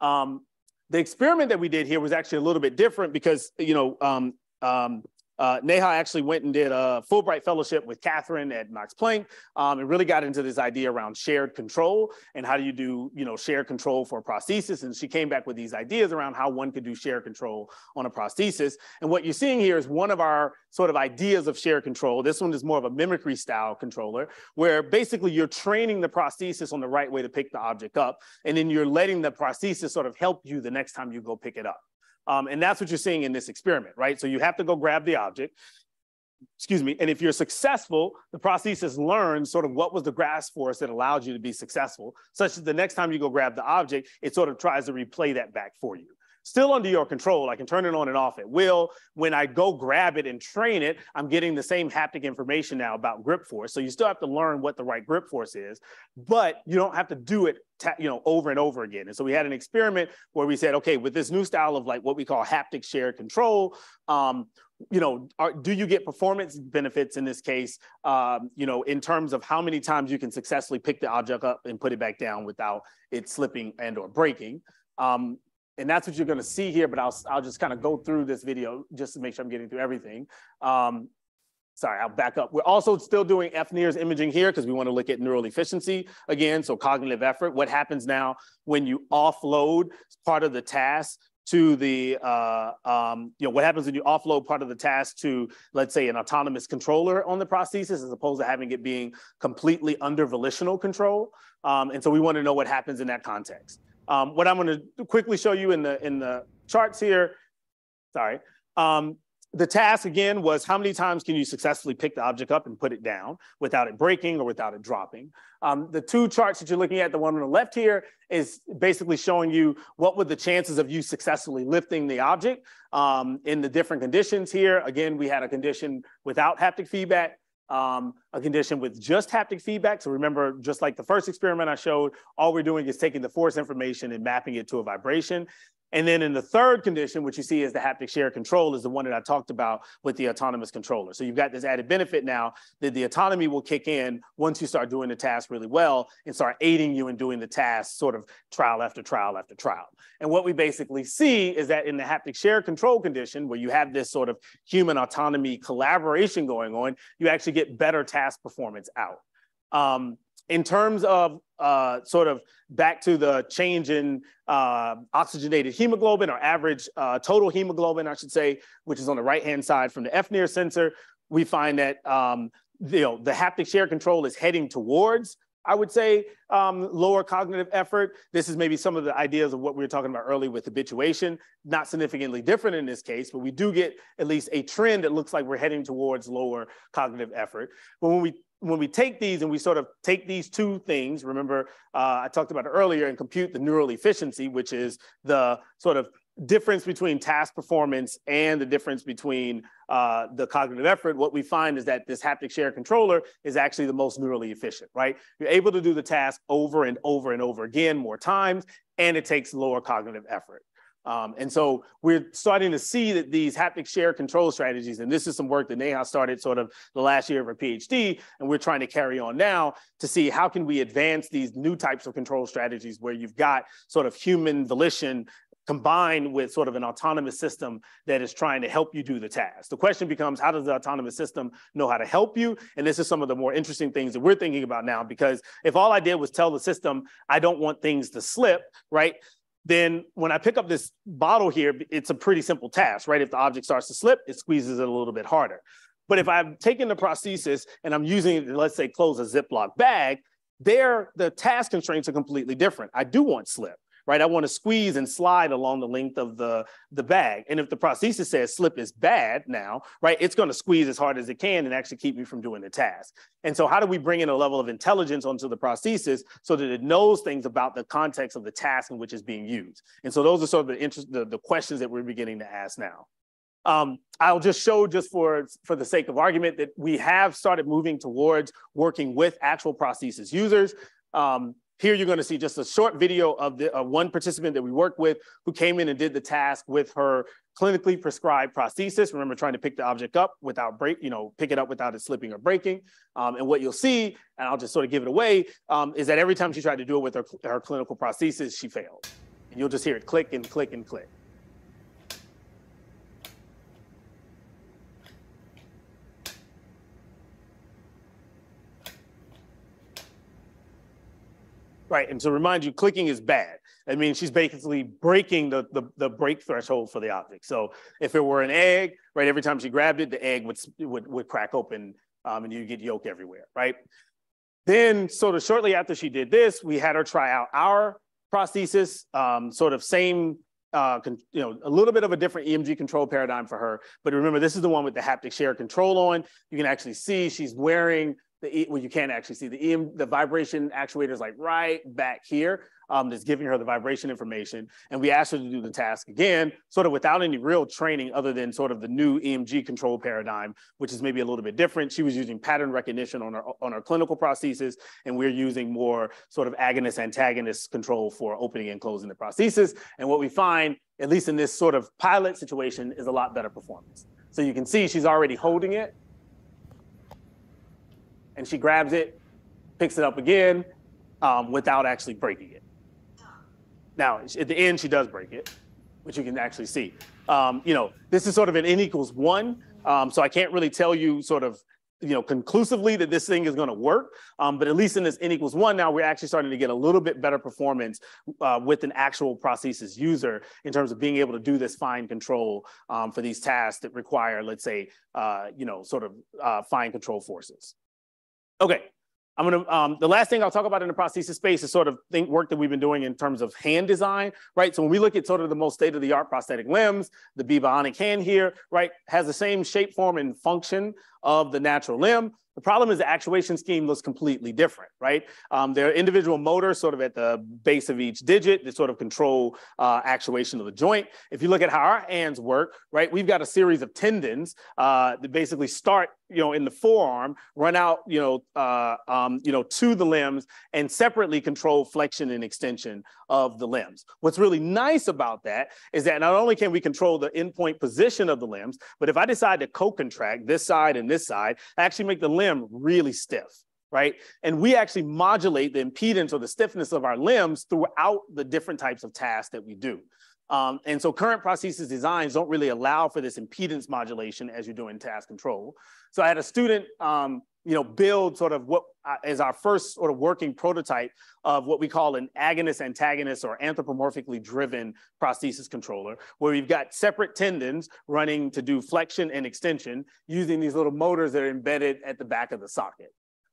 S2: Um, the experiment that we did here was actually a little bit different because, you know, um, um, uh, Neha actually went and did a Fulbright fellowship with Katherine at Max Planck um, and really got into this idea around shared control and how do you do, you know, shared control for prosthesis. And she came back with these ideas around how one could do shared control on a prosthesis. And what you're seeing here is one of our sort of ideas of shared control. This one is more of a mimicry style controller where basically you're training the prosthesis on the right way to pick the object up. And then you're letting the prosthesis sort of help you the next time you go pick it up. Um, and that's what you're seeing in this experiment, right? So you have to go grab the object, excuse me, and if you're successful, the prosthesis learns sort of what was the grasp force that allowed you to be successful, such that the next time you go grab the object, it sort of tries to replay that back for you still under your control. I can turn it on and off at will. When I go grab it and train it, I'm getting the same haptic information now about grip force. So you still have to learn what the right grip force is, but you don't have to do it you know, over and over again. And so we had an experiment where we said, okay, with this new style of like what we call haptic shared control, um, you know, are, do you get performance benefits in this case, um, you know, in terms of how many times you can successfully pick the object up and put it back down without it slipping and or breaking? Um, and that's what you're going to see here, but I'll, I'll just kind of go through this video just to make sure I'm getting through everything. Um, sorry, I'll back up. We're also still doing FNIRS imaging here because we want to look at neural efficiency again, so cognitive effort. What happens now when you offload part of the task to the, uh, um, you know, what happens when you offload part of the task to, let's say, an autonomous controller on the prosthesis as opposed to having it being completely under volitional control. Um, and so we want to know what happens in that context. Um, what I'm going to quickly show you in the in the charts here, sorry. Um, the task again was how many times can you successfully pick the object up and put it down without it breaking or without it dropping. Um, the two charts that you're looking at, the one on the left here is basically showing you what were the chances of you successfully lifting the object um, in the different conditions here. Again, we had a condition without haptic feedback, um, a condition with just haptic feedback. So remember, just like the first experiment I showed, all we're doing is taking the force information and mapping it to a vibration. And then in the third condition, what you see is the haptic share control is the one that I talked about with the autonomous controller. So you've got this added benefit now that the autonomy will kick in once you start doing the task really well and start aiding you in doing the task sort of trial after trial after trial. And what we basically see is that in the haptic share control condition, where you have this sort of human autonomy collaboration going on, you actually get better task performance out. Um, in terms of uh, sort of back to the change in uh, oxygenated hemoglobin or average uh, total hemoglobin, I should say, which is on the right-hand side from the FNIR sensor, we find that um, you know, the haptic share control is heading towards I would say um, lower cognitive effort. This is maybe some of the ideas of what we were talking about earlier with habituation. Not significantly different in this case, but we do get at least a trend that looks like we're heading towards lower cognitive effort. But when we when we take these and we sort of take these two things, remember uh, I talked about it earlier and compute the neural efficiency, which is the sort of difference between task performance and the difference between uh, the cognitive effort, what we find is that this haptic share controller is actually the most neurally efficient, right? You're able to do the task over and over and over again more times, and it takes lower cognitive effort. Um, and so we're starting to see that these haptic share control strategies, and this is some work that Neha started sort of the last year of her PhD, and we're trying to carry on now to see how can we advance these new types of control strategies where you've got sort of human volition combined with sort of an autonomous system that is trying to help you do the task. The question becomes, how does the autonomous system know how to help you? And this is some of the more interesting things that we're thinking about now, because if all I did was tell the system, I don't want things to slip, right? Then when I pick up this bottle here, it's a pretty simple task, right? If the object starts to slip, it squeezes it a little bit harder. But if I've taken the prosthesis and I'm using it to, let's say, close a Ziploc bag, there, the task constraints are completely different. I do want slip right? I want to squeeze and slide along the length of the, the bag. And if the prosthesis says slip is bad now, right, it's going to squeeze as hard as it can and actually keep me from doing the task. And so how do we bring in a level of intelligence onto the prosthesis so that it knows things about the context of the task in which it's being used? And so those are sort of the, interest, the, the questions that we're beginning to ask now. Um, I'll just show just for, for the sake of argument that we have started moving towards working with actual prosthesis users. Um, here you're going to see just a short video of the uh, one participant that we worked with who came in and did the task with her clinically prescribed prosthesis. Remember trying to pick the object up without break, you know, pick it up without it slipping or breaking. Um, and what you'll see, and I'll just sort of give it away, um, is that every time she tried to do it with her, her clinical prosthesis, she failed. And you'll just hear it click and click and click. Right, and to remind you, clicking is bad. I mean, she's basically breaking the, the, the break threshold for the object. So if it were an egg, right, every time she grabbed it, the egg would, would, would crack open um, and you get yolk everywhere, right? Then sort of shortly after she did this, we had her try out our prosthesis, um, sort of same, uh, you know, a little bit of a different EMG control paradigm for her. But remember, this is the one with the haptic share control on. You can actually see she's wearing the well, you can't actually see the EM, the vibration actuator is like right back here. Um, that's giving her the vibration information. And we asked her to do the task again, sort of without any real training other than sort of the new EMG control paradigm, which is maybe a little bit different. She was using pattern recognition on our, on our clinical prosthesis, and we're using more sort of agonist antagonist control for opening and closing the prosthesis. And what we find, at least in this sort of pilot situation, is a lot better performance. So you can see she's already holding it and she grabs it, picks it up again um, without actually breaking it. Now, at the end, she does break it, which you can actually see. Um, you know, this is sort of an n equals one. Um, so I can't really tell you sort of, you know, conclusively that this thing is going to work. Um, but at least in this n equals one, now we're actually starting to get a little bit better performance uh, with an actual prosthesis user in terms of being able to do this fine control um, for these tasks that require, let's say, uh, you know, sort of uh, fine control forces. Okay, I'm gonna, um, the last thing I'll talk about in the prosthesis space is sort of think work that we've been doing in terms of hand design, right? So when we look at sort of the most state of the art prosthetic limbs, the bionic hand here, right, has the same shape, form, and function of the natural limb, the problem is the actuation scheme looks completely different, right? Um, there are individual motors sort of at the base of each digit that sort of control uh, actuation of the joint. If you look at how our hands work, right, we've got a series of tendons uh, that basically start, you know, in the forearm, run out, you know, uh, um, you know, to the limbs, and separately control flexion and extension of the limbs. What's really nice about that is that not only can we control the endpoint position of the limbs, but if I decide to co-contract this side and this side, I actually make the limb really stiff right? And we actually modulate the impedance or the stiffness of our limbs throughout the different types of tasks that we do. Um, and so current prosthesis designs don't really allow for this impedance modulation as you're doing task control. So I had a student, um, you know, build sort of what uh, our first sort of working prototype of what we call an agonist antagonist or anthropomorphically driven prosthesis controller, where we've got separate tendons running to do flexion and extension using these little motors that are embedded at the back of the socket.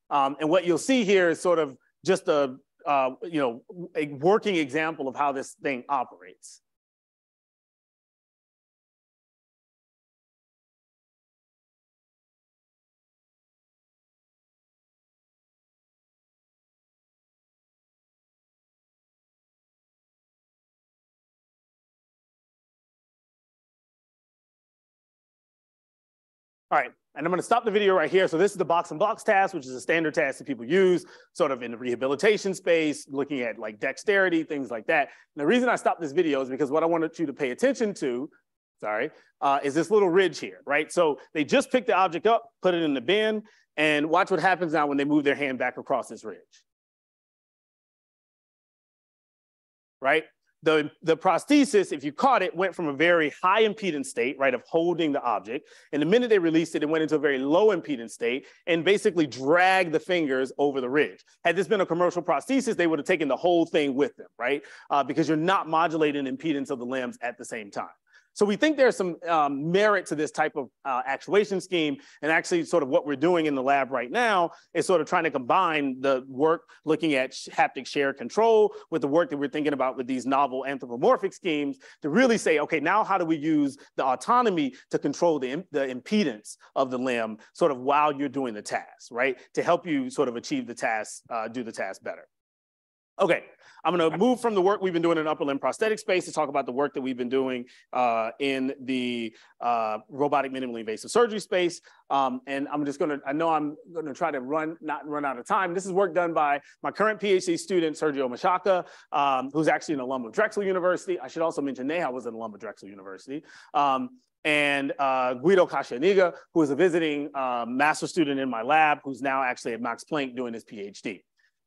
S2: Um, and what you'll see here is sort of just a, uh, you know, a working example of how this thing operates. All right, and I'm gonna stop the video right here. So this is the box and blocks task, which is a standard task that people use sort of in the rehabilitation space, looking at like dexterity, things like that. And the reason I stopped this video is because what I wanted you to pay attention to, sorry, uh, is this little ridge here, right? So they just picked the object up, put it in the bin, and watch what happens now when they move their hand back across this ridge. Right? The, the prosthesis, if you caught it, went from a very high impedance state, right, of holding the object. And the minute they released it, it went into a very low impedance state and basically dragged the fingers over the ridge. Had this been a commercial prosthesis, they would have taken the whole thing with them, right? Uh, because you're not modulating impedance of the limbs at the same time. So we think there's some um, merit to this type of uh, actuation scheme. And actually sort of what we're doing in the lab right now is sort of trying to combine the work looking at haptic share control with the work that we're thinking about with these novel anthropomorphic schemes to really say, okay, now how do we use the autonomy to control the, the impedance of the limb sort of while you're doing the task, right? To help you sort of achieve the task, uh, do the task better. Okay, I'm going to move from the work we've been doing in upper limb prosthetic space to talk about the work that we've been doing uh, in the uh, robotic minimally invasive surgery space. Um, and I'm just going to, I know I'm going to try to run, not run out of time. This is work done by my current PhD student, Sergio Machaca, um, who's actually an alum of Drexel University. I should also mention Neha was an alum of Drexel University. Um, and uh, Guido Caccianiga, who is a visiting uh, master student in my lab, who's now actually at Max Planck doing his PhD.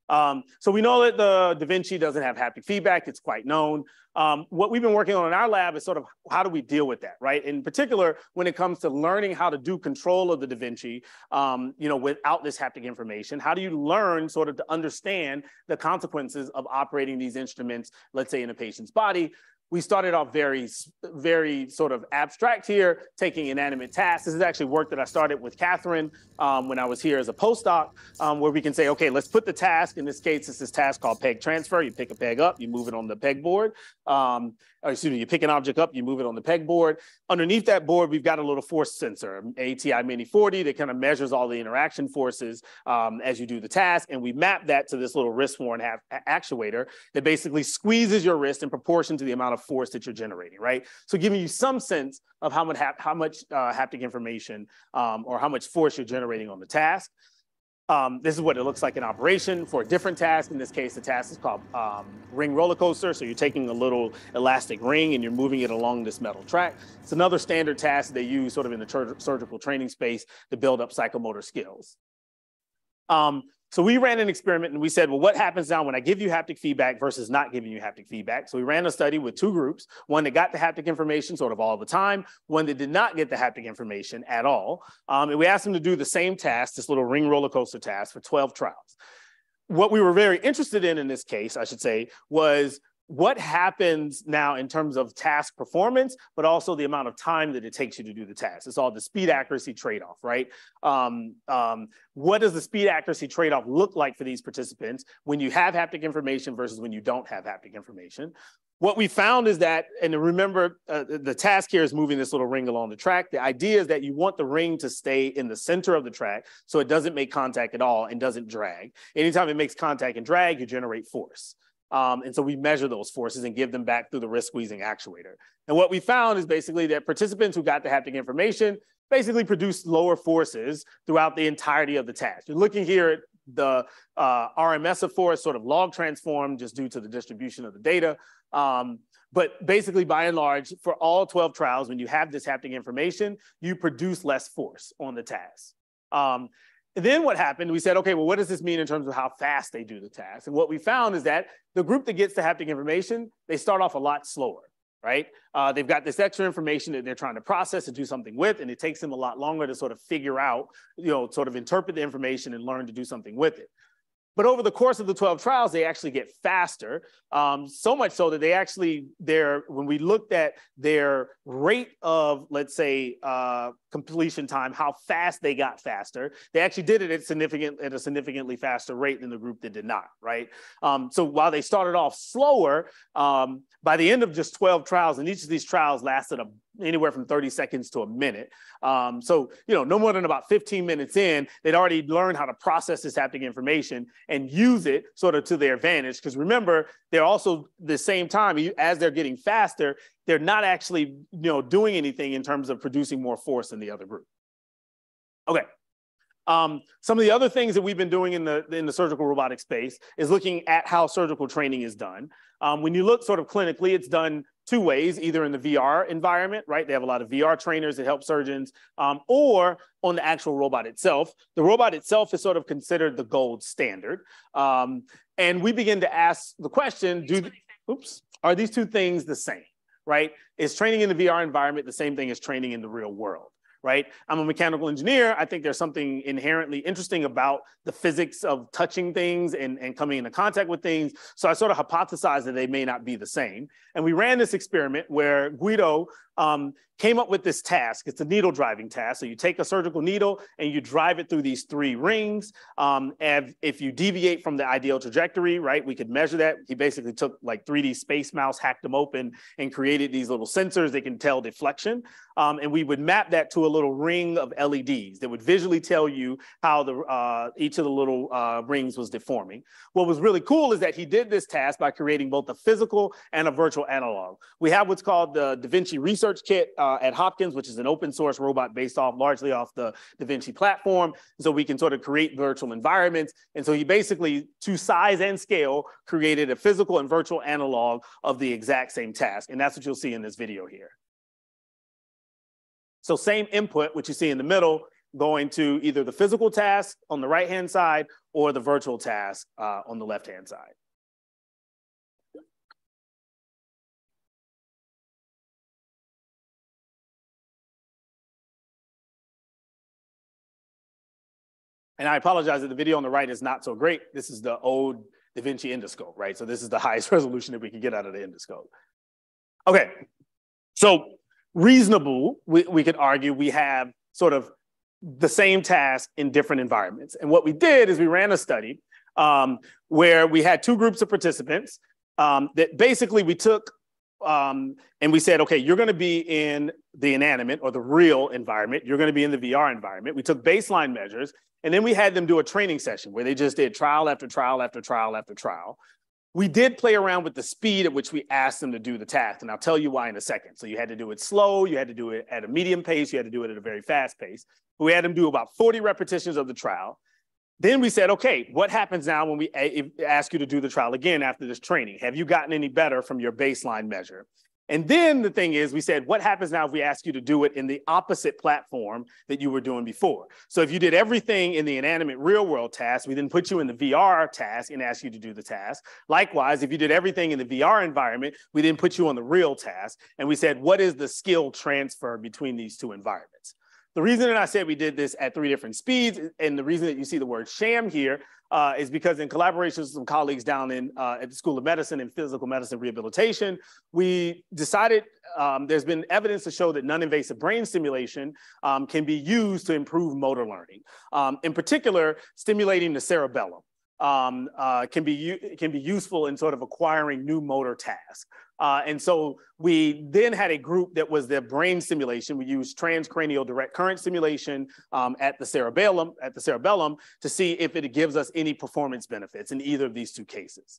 S2: Um, so we know that the Da Vinci doesn't have haptic feedback. It's quite known. Um, what we've been working on in our lab is sort of how do we deal with that, right? In particular, when it comes to learning how to do control of the Da Vinci, um, you know, without this haptic information, how do you learn sort of to understand the consequences of operating these instruments, let's say in a patient's body? We started off very, very sort of abstract here, taking inanimate tasks. This is actually work that I started with Katherine um, when I was here as a postdoc, um, where we can say, okay, let's put the task. In this case, it's this task called peg transfer. You pick a peg up, you move it on the pegboard. Um, or excuse me, you pick an object up, you move it on the pegboard. Underneath that board, we've got a little force sensor, ATI Mini 40, that kind of measures all the interaction forces um, as you do the task. And we map that to this little wrist worn actuator that basically squeezes your wrist in proportion to the amount of force that you're generating, right? So giving you some sense of how much, how much uh, haptic information um, or how much force you're generating on the task. Um, this is what it looks like in operation for a different task. In this case, the task is called um, ring roller coaster. So you're taking a little elastic ring and you're moving it along this metal track. It's another standard task they use sort of in the surgical training space to build up psychomotor skills. Um, so we ran an experiment and we said, well, what happens now when I give you haptic feedback versus not giving you haptic feedback? So we ran a study with two groups, one that got the haptic information sort of all the time, one that did not get the haptic information at all. Um, and we asked them to do the same task, this little ring roller coaster task for 12 trials. What we were very interested in in this case, I should say, was what happens now in terms of task performance, but also the amount of time that it takes you to do the task. It's all the speed accuracy trade-off, right? Um, um, what does the speed accuracy trade-off look like for these participants when you have haptic information versus when you don't have haptic information? What we found is that, and remember, uh, the task here is moving this little ring along the track. The idea is that you want the ring to stay in the center of the track so it doesn't make contact at all and doesn't drag. Anytime it makes contact and drag, you generate force. Um, and so we measure those forces and give them back through the wrist squeezing actuator. And what we found is basically that participants who got the haptic information basically produced lower forces throughout the entirety of the task. You're looking here at the uh, RMS of force sort of log transformed just due to the distribution of the data. Um, but basically, by and large, for all 12 trials, when you have this haptic information, you produce less force on the task. Um, then what happened, we said, okay, well, what does this mean in terms of how fast they do the task? And what we found is that the group that gets the haptic information, they start off a lot slower, right? Uh, they've got this extra information that they're trying to process and do something with, and it takes them a lot longer to sort of figure out, you know, sort of interpret the information and learn to do something with it. But over the course of the 12 trials, they actually get faster, um, so much so that they actually, their, when we looked at their rate of, let's say, uh, completion time, how fast they got faster, they actually did it at, significant, at a significantly faster rate than the group that did not, right? Um, so while they started off slower, um, by the end of just 12 trials, and each of these trials lasted a anywhere from 30 seconds to a minute. Um, so, you know, no more than about 15 minutes in, they'd already learned how to process this haptic information and use it sort of to their advantage. Because remember, they're also the same time as they're getting faster, they're not actually, you know, doing anything in terms of producing more force than the other group. Okay. Um, some of the other things that we've been doing in the, in the surgical robotic space is looking at how surgical training is done. Um, when you look sort of clinically, it's done two ways, either in the VR environment, right? They have a lot of VR trainers that help surgeons, um, or on the actual robot itself. The robot itself is sort of considered the gold standard. Um, and we begin to ask the question, do, oops, are these two things the same, right? Is training in the VR environment the same thing as training in the real world? Right? I'm a mechanical engineer. I think there's something inherently interesting about the physics of touching things and, and coming into contact with things. So I sort of hypothesized that they may not be the same. And we ran this experiment where Guido um, came up with this task. It's a needle driving task. So you take a surgical needle and you drive it through these three rings. Um, and if you deviate from the ideal trajectory, right, we could measure that. He basically took like 3D space mouse, hacked them open, and created these little sensors that can tell deflection. Um, and we would map that to a little ring of LEDs that would visually tell you how the uh, each of the little uh, rings was deforming. What was really cool is that he did this task by creating both a physical and a virtual analog. We have what's called the Da Vinci Research Kit uh, at Hopkins, which is an open source robot based off largely off the Da Vinci platform. So we can sort of create virtual environments. And so he basically, to size and scale, created a physical and virtual analog of the exact same task. And that's what you'll see in this video here. So same input, which you see in the middle, going to either the physical task on the right-hand side or the virtual task uh, on the left-hand side. And I apologize that the video on the right is not so great. This is the old Da Vinci endoscope, right? So this is the highest resolution that we can get out of the endoscope. Okay, so reasonable, we, we could argue we have sort of the same task in different environments. And what we did is we ran a study um, where we had two groups of participants um, that basically we took um, and we said, okay, you're going to be in the inanimate or the real environment. You're going to be in the VR environment. We took baseline measures and then we had them do a training session where they just did trial after trial after trial after trial. We did play around with the speed at which we asked them to do the task, and I'll tell you why in a second. So you had to do it slow, you had to do it at a medium pace, you had to do it at a very fast pace. We had them do about 40 repetitions of the trial. Then we said, okay, what happens now when we eh, ask you to do the trial again after this training? Have you gotten any better from your baseline measure? And then the thing is, we said, what happens now if we ask you to do it in the opposite platform that you were doing before? So if you did everything in the inanimate real world task, we then put you in the VR task and ask you to do the task. Likewise, if you did everything in the VR environment, we then put you on the real task. And we said, what is the skill transfer between these two environments? The reason that I said we did this at three different speeds, and the reason that you see the word sham here uh, is because in collaboration with some colleagues down in uh, at the School of Medicine and Physical Medicine Rehabilitation, we decided um, there's been evidence to show that non-invasive brain stimulation um, can be used to improve motor learning. Um, in particular, stimulating the cerebellum. Um, uh, can be can be useful in sort of acquiring new motor tasks. Uh, and so we then had a group that was the brain simulation. We used transcranial direct current stimulation um, at the cerebellum at the cerebellum to see if it gives us any performance benefits in either of these two cases.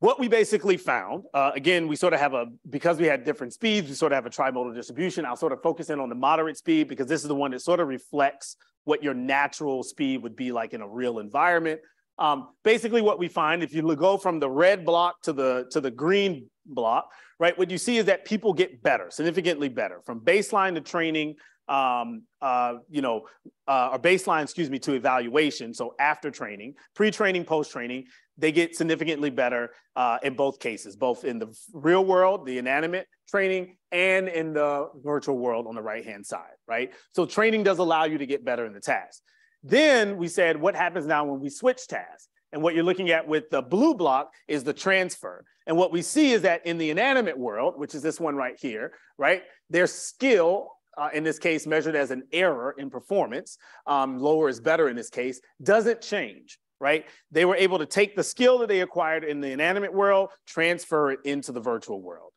S2: What we basically found, uh, again, we sort of have a, because we had different speeds, we sort of have a trimodal distribution. I'll sort of focus in on the moderate speed because this is the one that sort of reflects what your natural speed would be like in a real environment. Um, basically, what we find if you go from the red block to the to the green block, right? What you see is that people get better, significantly better, from baseline to training, um, uh, you know, uh, or baseline, excuse me, to evaluation. So after training, pre-training, post-training, they get significantly better uh, in both cases, both in the real world, the inanimate training, and in the virtual world on the right-hand side, right? So training does allow you to get better in the task. Then we said, what happens now when we switch tasks? And what you're looking at with the blue block is the transfer. And what we see is that in the inanimate world, which is this one right here, right, their skill, uh, in this case measured as an error in performance, um, lower is better in this case, doesn't change, right? They were able to take the skill that they acquired in the inanimate world, transfer it into the virtual world.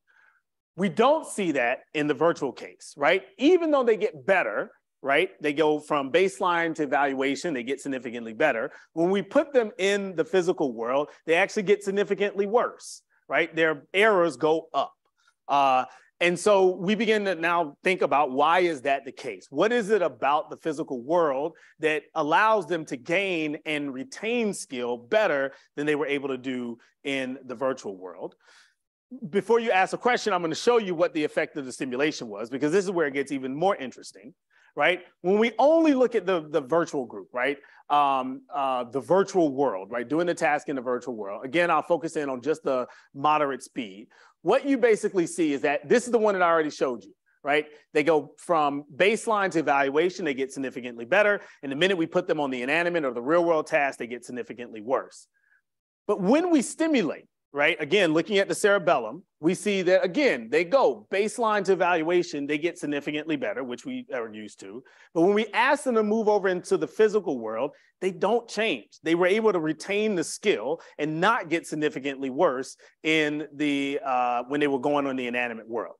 S2: We don't see that in the virtual case, right? Even though they get better, right? They go from baseline to evaluation, they get significantly better. When we put them in the physical world, they actually get significantly worse, right? Their errors go up. Uh, and so we begin to now think about why is that the case? What is it about the physical world that allows them to gain and retain skill better than they were able to do in the virtual world? Before you ask a question, I'm going to show you what the effect of the simulation was because this is where it gets even more interesting right? When we only look at the, the virtual group, right? Um, uh, the virtual world, right? Doing the task in the virtual world. Again, I'll focus in on just the moderate speed. What you basically see is that this is the one that I already showed you, right? They go from baseline to evaluation, they get significantly better. And the minute we put them on the inanimate or the real world task, they get significantly worse. But when we stimulate, right? Again, looking at the cerebellum, we see that again, they go baseline to evaluation, they get significantly better, which we are used to. But when we ask them to move over into the physical world, they don't change. They were able to retain the skill and not get significantly worse in the uh, when they were going on the inanimate world.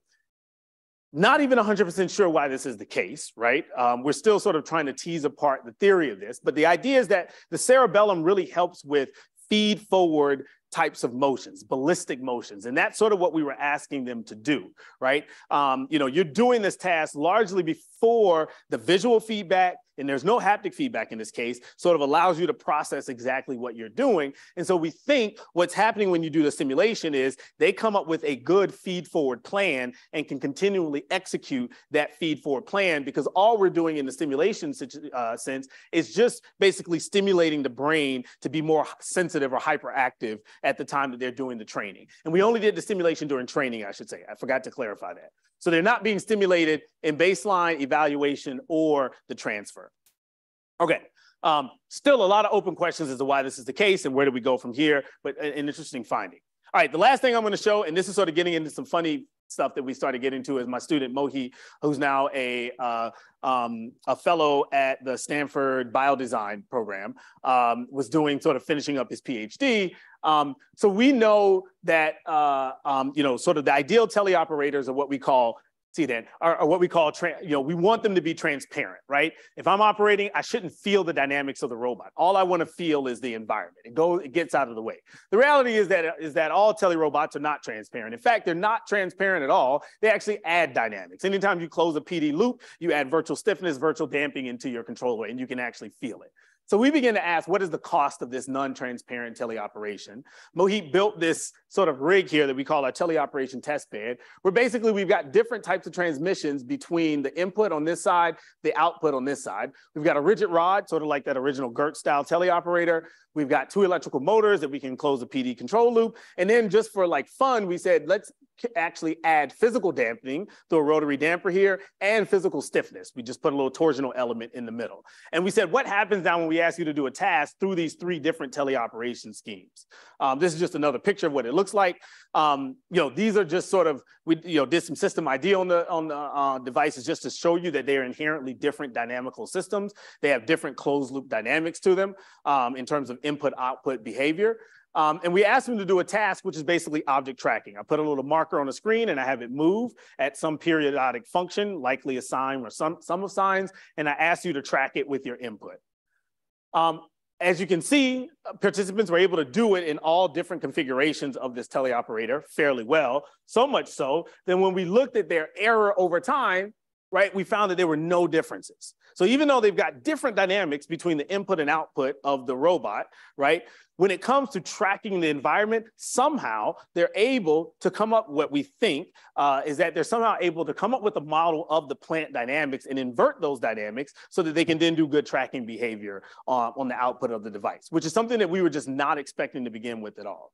S2: Not even 100% sure why this is the case, right? Um, we're still sort of trying to tease apart the theory of this, but the idea is that the cerebellum really helps with feed forward types of motions, ballistic motions. And that's sort of what we were asking them to do, right? Um, you know, you're doing this task largely before the visual feedback and there's no haptic feedback in this case, sort of allows you to process exactly what you're doing. And so we think what's happening when you do the simulation is they come up with a good feed forward plan and can continually execute that feed forward plan because all we're doing in the simulation uh, sense is just basically stimulating the brain to be more sensitive or hyperactive at the time that they're doing the training. And we only did the simulation during training, I should say. I forgot to clarify that. So they're not being stimulated in baseline, evaluation, or the transfer. Okay, um, still a lot of open questions as to why this is the case and where do we go from here, but an interesting finding. All right, the last thing I'm gonna show, and this is sort of getting into some funny stuff that we started getting to is my student Mohit, who's now a, uh, um, a fellow at the Stanford Biodesign program, um, was doing sort of finishing up his PhD. Um, so we know that, uh, um, you know, sort of the ideal teleoperators are what we call see that are, are, what we call you know we want them to be transparent right? If i'm operating i shouldn't feel the dynamics of the robot. All i want to feel is the environment. It goes it gets out of the way. The reality is that is that all telerobots are not transparent. In fact they're not transparent at all. They actually add dynamics. Anytime you close a pd loop you add virtual stiffness virtual damping into your controller and you can actually feel it so we begin to ask, what is the cost of this non-transparent teleoperation? Mohit built this sort of rig here that we call our teleoperation test bed, where basically we've got different types of transmissions between the input on this side, the output on this side. We've got a rigid rod, sort of like that original Goertz style teleoperator. We've got two electrical motors that we can close the PD control loop. And then just for like fun, we said, let's actually add physical dampening through a rotary damper here and physical stiffness. We just put a little torsional element in the middle. And we said, what happens now when we ask you to do a task through these three different teleoperation schemes? Um, this is just another picture of what it looks like. Um, you know, these are just sort of, we you know, did some system ID on the, on the uh, devices just to show you that they're inherently different dynamical systems. They have different closed loop dynamics to them um, in terms of input output behavior. Um, and we asked them to do a task, which is basically object tracking. I put a little marker on the screen and I have it move at some periodic function, likely a sine or some sum of sines, and I ask you to track it with your input. Um, as you can see, participants were able to do it in all different configurations of this teleoperator fairly well, so much so that when we looked at their error over time, right, we found that there were no differences. So even though they've got different dynamics between the input and output of the robot, right, when it comes to tracking the environment, somehow they're able to come up, what we think uh, is that they're somehow able to come up with a model of the plant dynamics and invert those dynamics so that they can then do good tracking behavior uh, on the output of the device, which is something that we were just not expecting to begin with at all.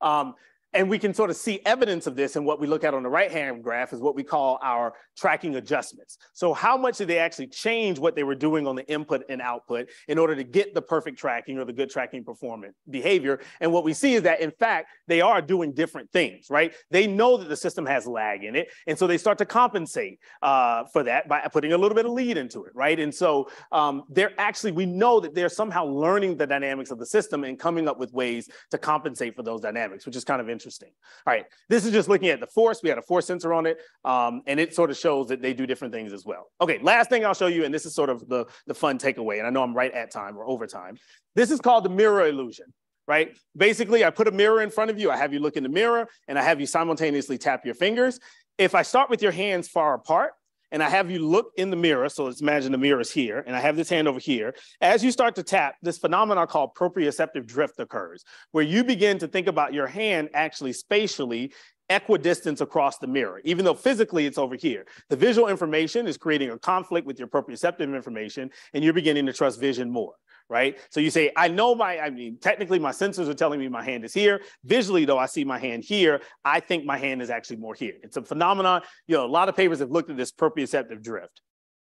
S2: Um, and we can sort of see evidence of this in what we look at on the right-hand graph is what we call our tracking adjustments. So how much did they actually change what they were doing on the input and output in order to get the perfect tracking or the good tracking performance behavior? And what we see is that in fact, they are doing different things, right? They know that the system has lag in it. And so they start to compensate uh, for that by putting a little bit of lead into it, right? And so um, they're actually, we know that they're somehow learning the dynamics of the system and coming up with ways to compensate for those dynamics, which is kind of interesting interesting. All right, this is just looking at the force. We had a force sensor on it, um, and it sort of shows that they do different things as well. Okay, last thing I'll show you, and this is sort of the, the fun takeaway, and I know I'm right at time or over time. This is called the mirror illusion right? Basically, I put a mirror in front of you, I have you look in the mirror, and I have you simultaneously tap your fingers. if I start with your hands far apart, and I have you look in the mirror. So let's imagine the mirror is here, and I have this hand over here. As you start to tap, this phenomenon called proprioceptive drift occurs, where you begin to think about your hand actually spatially equidistance across the mirror, even though physically it's over here. The visual information is creating a conflict with your proprioceptive information, and you're beginning to trust vision more right? So you say, I know my, I mean, technically my sensors are telling me my hand is here. Visually, though, I see my hand here. I think my hand is actually more here. It's a phenomenon. You know, a lot of papers have looked at this proprioceptive drift.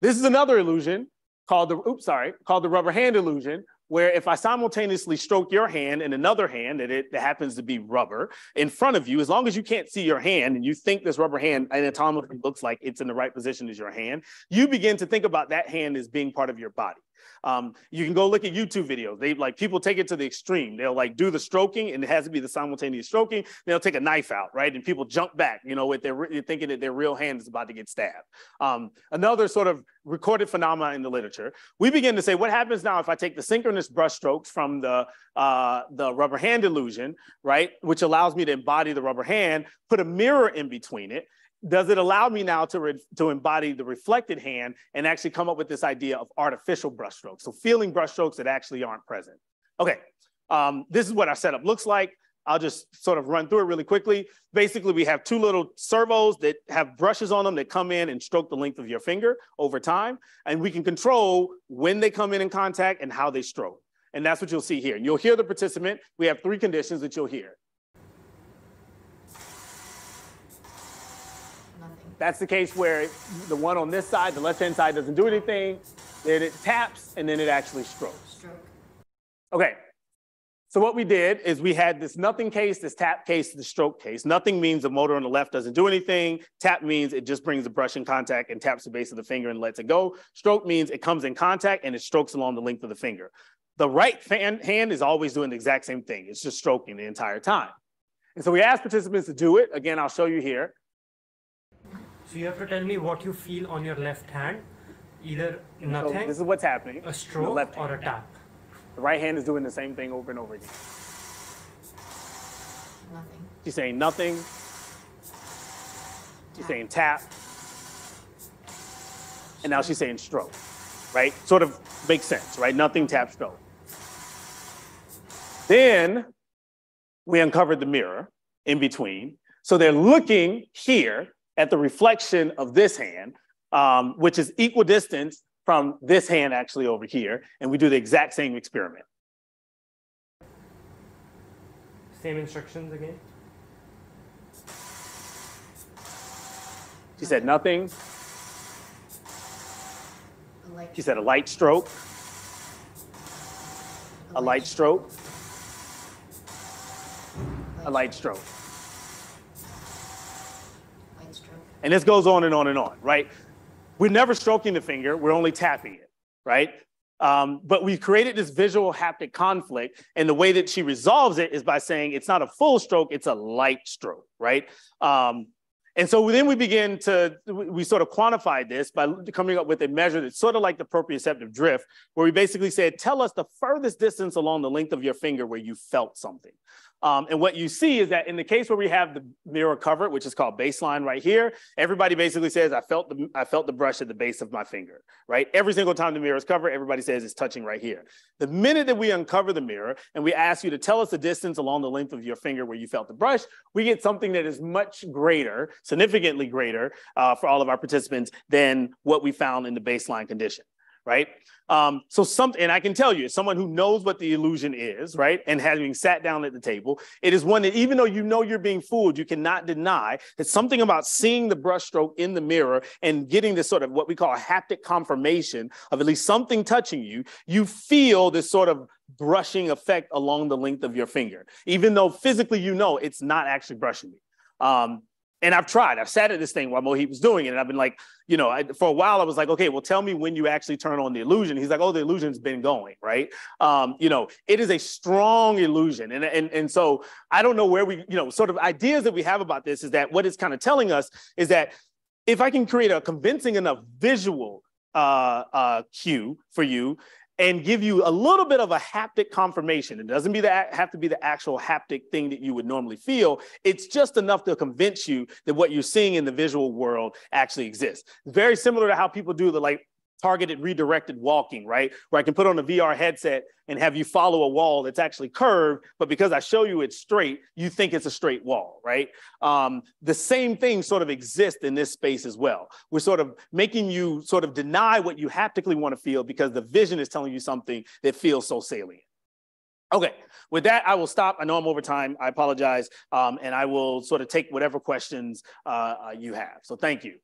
S2: This is another illusion called the, oops, sorry, called the rubber hand illusion, where if I simultaneously stroke your hand and another hand and it, that happens to be rubber in front of you, as long as you can't see your hand and you think this rubber hand anatomically looks like it's in the right position as your hand, you begin to think about that hand as being part of your body. Um, you can go look at YouTube videos. They like people take it to the extreme. They'll like do the stroking, and it has to be the simultaneous stroking. They'll take a knife out, right? And people jump back, you know, with their thinking that their real hand is about to get stabbed. Um, another sort of recorded phenomena in the literature. We begin to say, what happens now if I take the synchronous brush strokes from the uh, the rubber hand illusion, right, which allows me to embody the rubber hand, put a mirror in between it, does it allow me now to, re- to embody the reflected hand and actually come up with this idea of artificial brushstrokes? So feeling brushstrokes that actually aren't present. Okay, um, this is what our setup looks like. I'll just sort of run through it really quickly. Basically, we have two little servos that have brushes on them that come in and stroke the length of your finger over time. And we can control when they come in in contact and how they stroke. And that's what you'll see here. And you'll hear the participant. We have three conditions that you'll hear. That's the case where the one on this side, the left-hand side doesn't do anything, then it taps, and then it actually strokes. Stroke. Okay, so what we did is we had this nothing case, this tap case, the stroke case. Nothing means the motor on the left doesn't do anything. Tap means it just brings the brush in contact and taps the base of the finger and lets it go. Stroke means it comes in contact and it strokes along the length of the finger. The right hand is always doing the exact same thing. It's just stroking the entire time. And so we asked participants to do it. Again, I'll show you here.
S4: So you have to tell me what you feel on your left hand, either nothing. So
S2: this is what's happening.
S4: A stroke left or a tap.
S2: The right hand is doing the same thing over and over again.
S5: Nothing.
S2: She's saying nothing. She's saying tap. And now she's saying stroke, right? Sort of makes sense, right? Nothing, tap, stroke. Then we uncovered the mirror in between. So they're looking here at the reflection of this hand, um, which is equal distance from this hand actually over here, and we do the exact same experiment.
S4: Same instructions again?
S2: She said nothing. She said a light stroke. A light stroke. A light stroke. And this goes on and on and on, right? We're never stroking the finger, we're only tapping it, right? Um, but we've created this visual haptic conflict. And the way that she resolves it is by saying it's not a full stroke, it's a light stroke, right? Um, and so then we begin to, we sort of quantified this by coming up with a measure that's sort of like the proprioceptive drift, where we basically said, tell us the furthest distance along the length of your finger where you felt something. Um, and what you see is that in the case where we have the mirror cover, which is called baseline right here, everybody basically says, I felt the, I felt the brush at the base of my finger, right? Every single time the mirror is covered, everybody says it's touching right here. The minute that we uncover the mirror and we ask you to tell us the distance along the length of your finger where you felt the brush, we get something that is much greater, significantly greater uh, for all of our participants than what we found in the baseline condition right? Um, so something, and I can tell you, someone who knows what the illusion is, right, and having sat down at the table, it is one that even though you know you're being fooled, you cannot deny that something about seeing the brushstroke in the mirror and getting this sort of what we call a haptic confirmation of at least something touching you, you feel this sort of brushing effect along the length of your finger, even though physically you know it's not actually brushing you. Um, and I've tried. I've sat at this thing while Mohit was doing it, and I've been like, you know, I, for a while I was like, okay, well, tell me when you actually turn on the illusion. He's like, oh, the illusion's been going, right? Um, you know, it is a strong illusion, and and and so I don't know where we, you know, sort of ideas that we have about this is that what it's kind of telling us is that if I can create a convincing enough visual uh, uh, cue for you, and give you a little bit of a haptic confirmation. It doesn't be the, have to be the actual haptic thing that you would normally feel. It's just enough to convince you that what you're seeing in the visual world actually exists. Very similar to how people do the like targeted redirected walking, right? Where I can put on a VR headset and have you follow a wall that's actually curved, but because I show you it's straight, you think it's a straight wall, right? Um, the same thing sort of exists in this space as well. We're sort of making you sort of deny what you haptically want to feel because the vision is telling you something that feels so salient. Okay, with that, I will stop. I know I'm over time. I apologize. Um, and I will sort of take whatever questions uh, uh, you have. So thank you.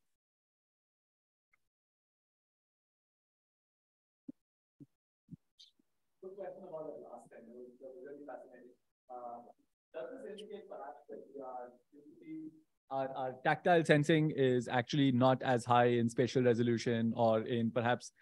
S5: Our, our tactile sensing is actually not as high in spatial resolution or in perhaps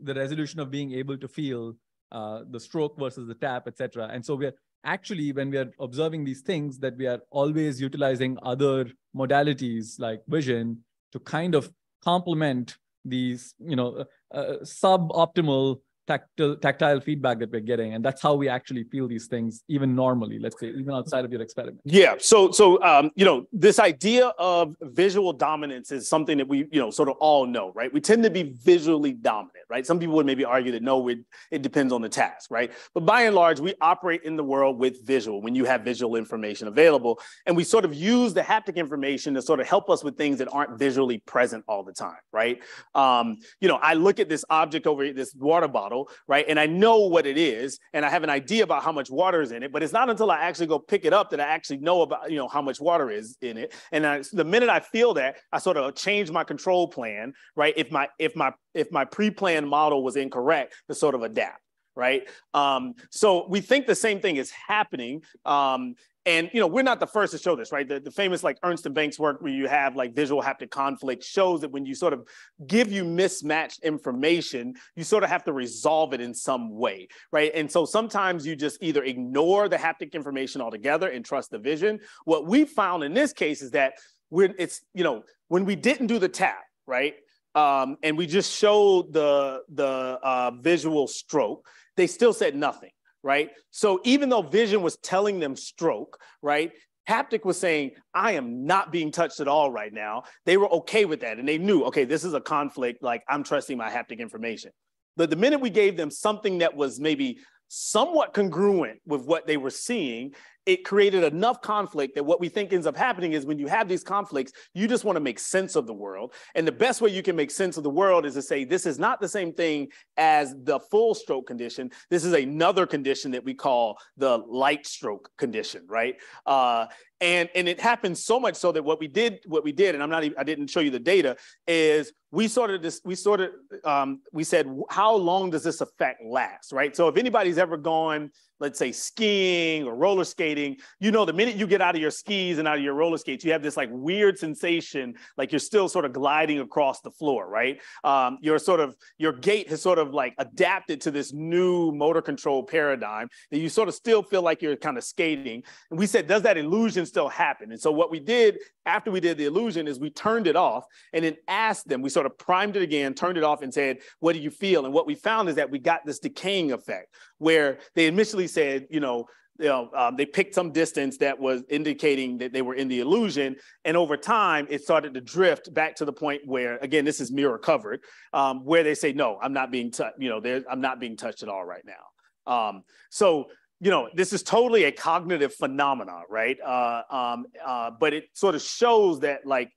S5: the resolution of being able to feel uh, the stroke versus the tap, etc. And so we're actually, when we are observing these things, that we are always utilizing other modalities like vision to kind of complement these, you know, uh, uh, suboptimal tactile tactile feedback that we're getting and that's how we actually feel these things even normally let's say even outside of your experiment.
S2: Yeah so so um, you know this idea of visual dominance is something that we you know sort of all know right? We tend to be visually dominant right? Some people would maybe argue that no it, it depends on the task right? But by and large we operate in the world with visual when you have visual information available and we sort of use the haptic information to sort of help us with things that aren't visually present all the time right? Um, you know i look at this object over this water bottle bottle, right? And I know what it is, and I have an idea about how much water is in it, but it's not until I actually go pick it up that I actually know about, you know, how much water is in it. And I, the minute I feel that, I sort of change my control plan, right? If my if my if my pre-planned model was incorrect, to sort of adapt right? Um, so we think the same thing is happening. Um, and you know, we're not the first to show this, right? The, the famous like Ernst and Banks work where you have like visual haptic conflict shows that when you sort of give you mismatched information, you sort of have to resolve it in some way, right? And so sometimes you just either ignore the haptic information altogether and trust the vision. What we found in this case is that when it's, you know, when we didn't do the tap, right? Um, and we just showed the the uh, visual stroke, they still said nothing right? So even though vision was telling them stroke, right? Haptic was saying, I am not being touched at all right now. They were okay with that. And they knew, okay, this is a conflict. Like I'm trusting my haptic information. But the minute we gave them something that was maybe somewhat congruent with what they were seeing, it created enough conflict that what we think ends up happening is when you have these conflicts, you just want to make sense of the world. And the best way you can make sense of the world is to say, this is not the same thing as the full stroke condition. This is another condition that we call the light stroke condition, right? Uh, and and it happened so much so that what we did what we did and i'm not even i didn't show you the data is we sort of this we sort of um, we said how long does this effect last right so if anybody's ever gone let's say skiing or roller skating, you know, the minute you get out of your skis and out of your roller skates, you have this like weird sensation, like you're still sort of gliding across the floor, right? Um, your sort of, your gait has sort of like adapted to this new motor control paradigm that you sort of still feel like you're kind of skating. And we said, does that illusion still happen? And so what we did after we did the illusion is we turned it off and then asked them, we sort of primed it again, turned it off and said, what do you feel? And what we found is that we got this decaying effect where they initially said, you know, you know, um, they picked some distance that was indicating that they were in the illusion. And over time, it started to drift back to the point where, again, this is mirror covered, um, where they say, no, I'm not being touched, you know, I'm not being touched at all right now. Um, so, you know, this is totally a cognitive phenomenon, right? Uh, um, uh, but it sort of shows that like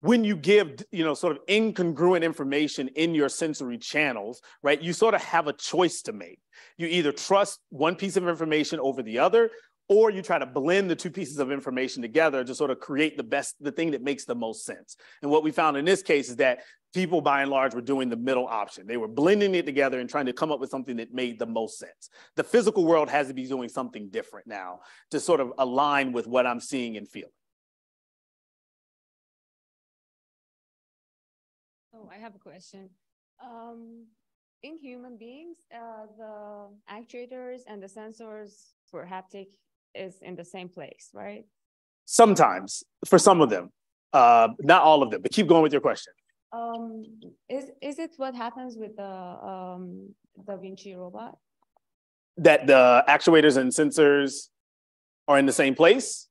S2: when you give you know sort of incongruent information in your sensory channels right you sort of have a choice to make you either trust one piece of information over the other or you try to blend the two pieces of information together to sort of create the best the thing that makes the most sense. And what we found in this case is that people by and large were doing the middle option. They were blending it together and trying to come up with something that made the most sense. The physical world has to be doing something different now to sort of align with what i'm seeing and feeling.
S6: Oh, I have a question. Um, in human beings, uh, the actuators and the sensors for haptic is in the same place, right?
S2: Sometimes, for some of them, uh, not all of them. But keep going with your question.
S6: Um, is is it what happens with the um Da Vinci robot?
S2: That the actuators and sensors are in the same place?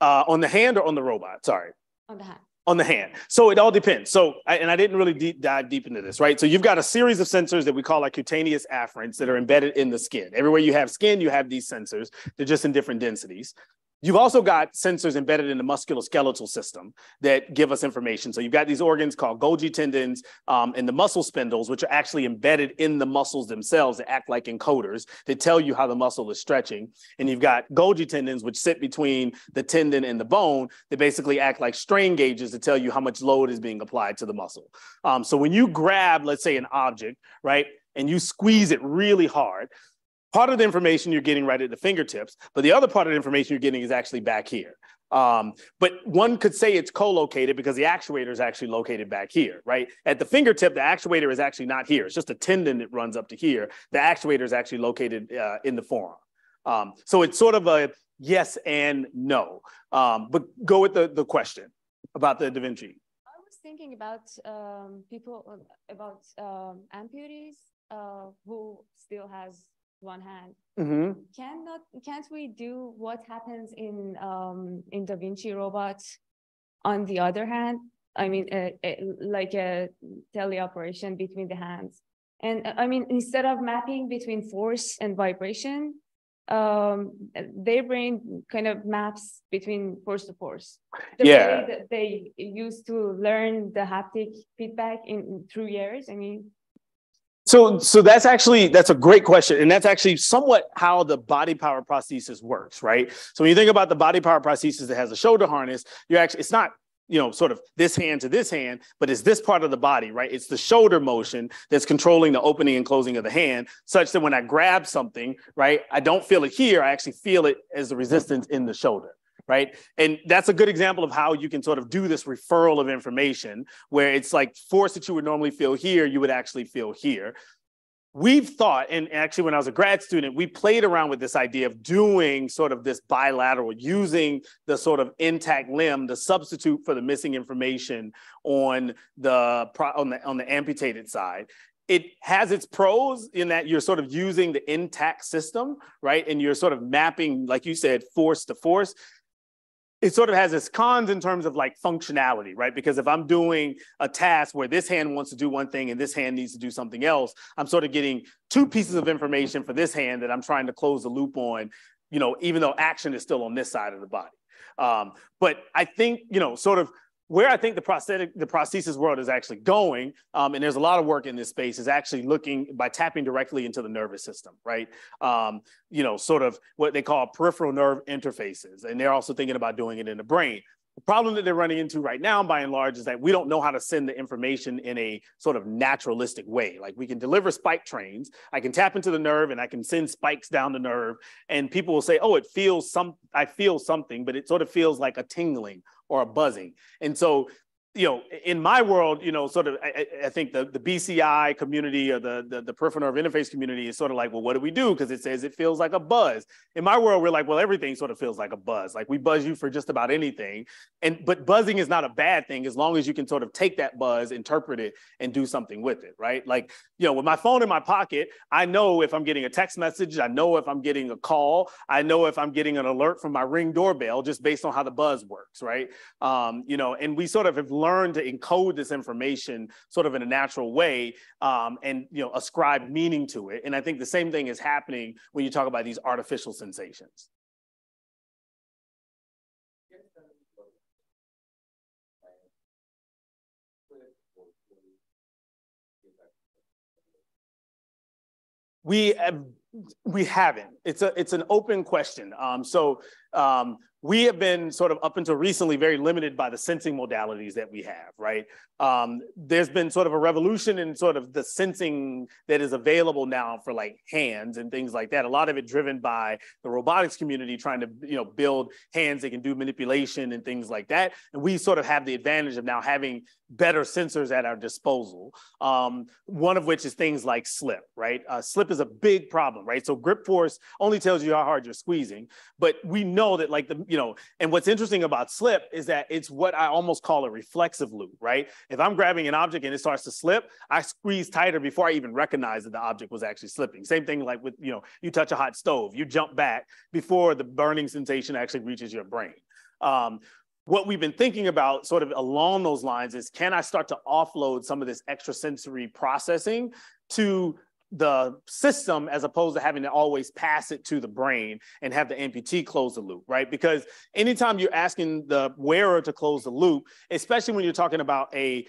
S2: Uh, on the hand or on the robot? Sorry.
S6: On the hand.
S2: On the hand. So it all depends. So, I, and I didn't really deep dive deep into this, right? So you've got a series of sensors that we call like cutaneous afferents that are embedded in the skin. Everywhere you have skin, you have these sensors. They're just in different densities. You've also got sensors embedded in the musculoskeletal system that give us information. So you've got these organs called Golgi tendons um, and the muscle spindles, which are actually embedded in the muscles themselves that act like encoders that tell you how the muscle is stretching. And you've got Golgi tendons, which sit between the tendon and the bone that basically act like strain gauges to tell you how much load is being applied to the muscle. Um, so when you grab, let's say, an object, right, and you squeeze it really hard, part of the information you're getting right at the fingertips, but the other part of the information you're getting is actually back here. Um, but one could say it's co-located because the actuator is actually located back here, right? At the fingertip, the actuator is actually not here. It's just a tendon that runs up to here. The actuator is actually located uh, in the forearm. Um, so it's sort of a yes and no. Um, but go with the, the question about the Da Vinci.
S6: I was thinking about um, people about um, amputees uh, who still has one hand.
S2: Mm-hmm.
S6: Cannot can't we do what happens in um, in Da Vinci robot on the other hand? I mean, uh, uh, like a teleoperation between the hands. And uh, I mean, instead of mapping between force and vibration, um, their brain kind of maps between force to force. The
S2: Yeah.
S6: way that they used to learn the haptic feedback in through years. I mean,
S2: So, so that's actually that's a great question, and that's actually somewhat how the body power prosthesis works, right? So when you think about the body power prosthesis that has a shoulder harness, you're actually it's not you know sort of this hand to this hand, but it's this part of the body, right? It's the shoulder motion that's controlling the opening and closing of the hand, such that when I grab something, right, I don't feel it here, I actually feel it as the resistance in the shoulder right? And that's a good example of how you can sort of do this referral of information where it's like force that you would normally feel here, you would actually feel here. We've thought, and actually, when I was a grad student, we played around with this idea of doing sort of this bilateral, using the sort of intact limb to substitute for the missing information on the on the on the amputated side it has its pros in that you're sort of using the intact system, right? And you're sort of mapping, like you said, force to force it sort of has its cons in terms of like functionality, right? Because if I'm doing a task where this hand wants to do one thing and this hand needs to do something else, I'm sort of getting two pieces of information for this hand that I'm trying to close the loop on, you know, even though action is still on this side of the body. Um, but I think, you know, sort of where I think the prosthetic, the prosthesis world is actually going, um, and there's a lot of work in this space, is actually looking by tapping directly into the nervous system, right? Um, you know, sort of what they call peripheral nerve interfaces, and they're also thinking about doing it in the brain. The problem that they're running into right now, by and large, is that we don't know how to send the information in a sort of naturalistic way. Like we can deliver spike trains, I can tap into the nerve and I can send spikes down the nerve, and people will say, "Oh, it feels some, I feel something," but it sort of feels like a tingling or a buzzing. And so, you know, in my world, you know, sort of, I, I think the, the BCI community or the, the, the peripheral nerve interface community is sort of like, well, what do we do? Because it says it feels like a buzz. In my world, we're like, well, everything sort of feels like a buzz. Like we buzz you for just about anything. And but buzzing is not a bad thing as long as you can sort of take that buzz, interpret it, and do something with it, right? Like, you know, with my phone in my pocket, I know if I'm getting a text message, I know if I'm getting a call, I know if I'm getting an alert from my ring doorbell just based on how the buzz works, right? Um, you know, and we sort of have learned to encode this information sort of in a natural way um, and you know ascribe meaning to it. And I think the same thing is happening when you talk about these artificial sensations. We have, we haven't. It's a it's an open question. Um, so um, we have been sort of up until recently very limited by the sensing modalities that we have, right? Um, there's been sort of a revolution in sort of the sensing that is available now for like hands and things like that. A lot of it driven by the robotics community trying to, you know, build hands that can do manipulation and things like that. And we sort of have the advantage of now having better sensors at our disposal. Um, one of which is things like slip, right? Uh, slip is a big problem, right? So grip force only tells you how hard you're squeezing, but we know that like the, you know, and what's interesting about slip is that it's what I almost call a reflexive loop, right? If I'm grabbing an object and it starts to slip, I squeeze tighter before I even recognize that the object was actually slipping. Same thing like with, you know, you touch a hot stove, you jump back before the burning sensation actually reaches your brain. Um, what we've been thinking about sort of along those lines is can I start to offload some of this extrasensory processing to the system as opposed to having to always pass it to the brain and have the amputee close the loop, right? Because anytime you're asking the wearer to close the loop, especially when you're talking about a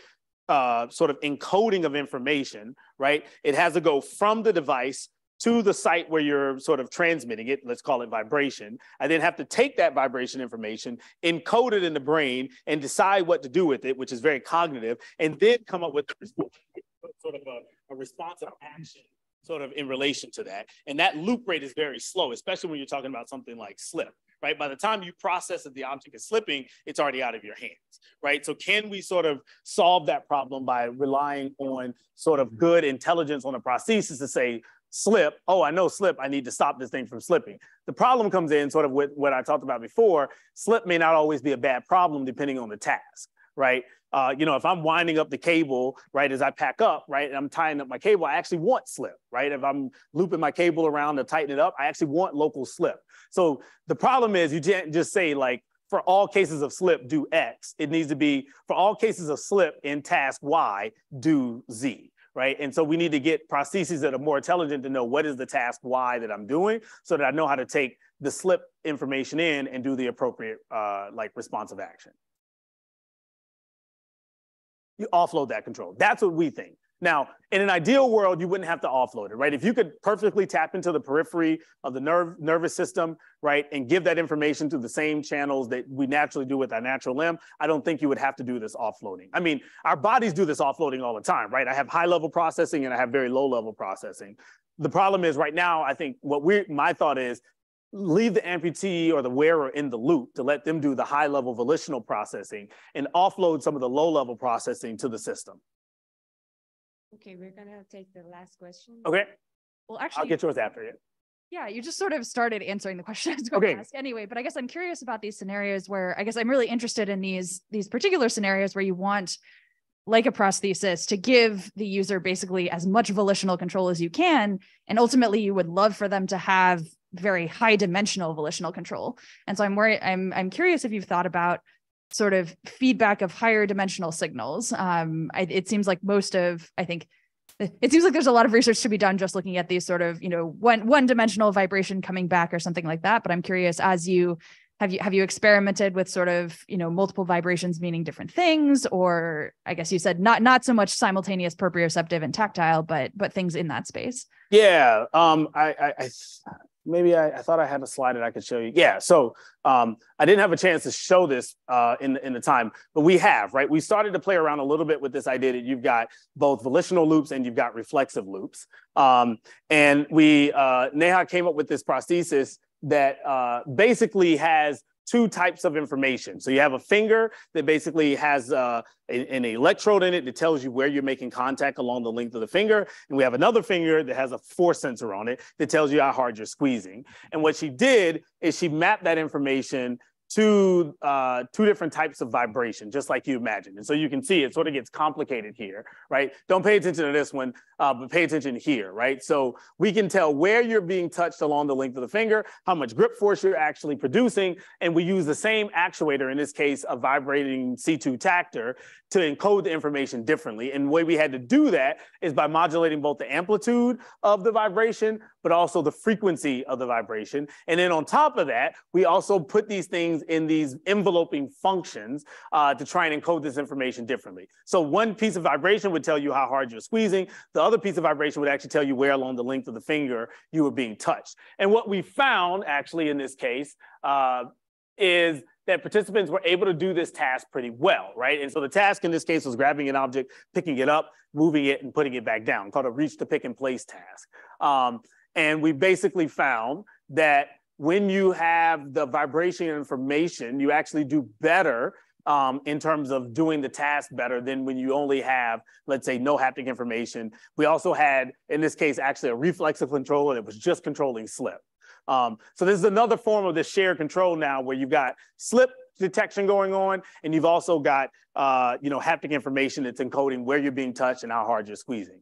S2: uh, sort of encoding of information, right? It has to go from the device to the site where you're sort of transmitting it, let's call it vibration. I then have to take that vibration information, encode it in the brain, and decide what to do with it, which is very cognitive, and then come up with sort of a, a responsive action sort of in relation to that. And that loop rate is very slow, especially when you're talking about something like slip, right? By the time you process that the object is slipping, it's already out of your hands, right? So can we sort of solve that problem by relying on sort of mm-hmm. good intelligence on the prosthesis to say, slip, oh, I know slip, I need to stop this thing from slipping. The problem comes in sort of with what I talked about before, slip may not always be a bad problem depending on the task, right? Uh, you know, if I'm winding up the cable, right, as I pack up, right, and I'm tying up my cable, I actually want slip, right? If I'm looping my cable around to tighten it up, I actually want local slip. So the problem is you can't just say like, for all cases of slip, do X. It needs to be for all cases of slip in task Y, do Z right? And so we need to get prostheses that are more intelligent to know what is the task Y that I'm doing so that I know how to take the slip information in and do the appropriate uh, like responsive action. You offload that control. That's what we think. Now, in an ideal world, you wouldn't have to offload it, right? If you could perfectly tap into the periphery of the nerve, nervous system, right, and give that information to the same channels that we naturally do with our natural limb, I don't think you would have to do this offloading. I mean, our bodies do this offloading all the time, right? I have high level processing and I have very low level processing. The problem is right now, I think what we my thought is leave the amputee or the wearer in the loop to let them do the high level volitional processing and offload some of the low level processing to the system.
S6: Okay, we're gonna take the last question.
S2: Okay.
S7: Well, actually, I'll
S2: get yours after it.
S7: yeah, you just sort of started answering the question I was going
S2: Okay.
S7: to ask anyway. But I guess I'm curious about these scenarios where I guess I'm really interested in these these particular scenarios where you want like a prosthesis to give the user basically as much volitional control as you can and ultimately you would love for them to have very high dimensional volitional control and so i'm worried i'm i'm curious if you've thought about sort of feedback of higher dimensional signals. Um I, it seems like most of i think it seems like there's a lot of research to be done just looking at these sort of you know one one dimensional vibration coming back or something like that. But i'm curious as you have you have you experimented with sort of you know multiple vibrations meaning different things? Or i guess you said not not so much simultaneous proprioceptive and tactile but but things in that space.
S2: Yeah, um, I, I, I maybe I, I thought I had a slide that I could show you. Yeah, so um, I didn't have a chance to show this uh, in the, in the time, but we have right. We started to play around a little bit with this idea that you've got both volitional loops and you've got reflexive loops, um, and we uh, Neha came up with this prosthesis that uh, basically has two types of information. So you have a finger that basically has uh, a- an electrode in it that tells you where you're making contact along the length of the finger. And we have another finger that has a force sensor on it that tells you how hard you're squeezing. And what she did is she mapped that information to uh, two different types of vibration, just like you imagined. And so you can see it sort of gets complicated here, right? Don't pay attention to this one, uh, but pay attention here, right? So we can tell where you're being touched along the length of the finger, how much grip force you're actually producing, and we use the same actuator, in this case, a vibrating C2 tactor, to encode the information differently. And the way we had to do that is by modulating both the amplitude of the vibration, but also the frequency of the vibration. And then on top of that, we also put these things in these enveloping functions uh, to try and encode this information differently. So one piece of vibration would tell you how hard you're squeezing. The other piece of vibration would actually tell you where along the length of the finger you were being touched. And what we found actually in this case uh, is that participants were able to do this task pretty well, right? And so the task in this case was grabbing an object, picking it up, moving it, and putting it back down, called a reach to pick and place task. Um, and we basically found that when you have the vibration information, you actually do better um, in terms of doing the task better than when you only have, let's say, no haptic information. We also had, in this case, actually a reflexive controller that was just controlling slip. Um, so this is another form of this shared control now where you've got slip detection going on, and you've also got uh, you know haptic information that's encoding where you're being touched and how hard you're squeezing.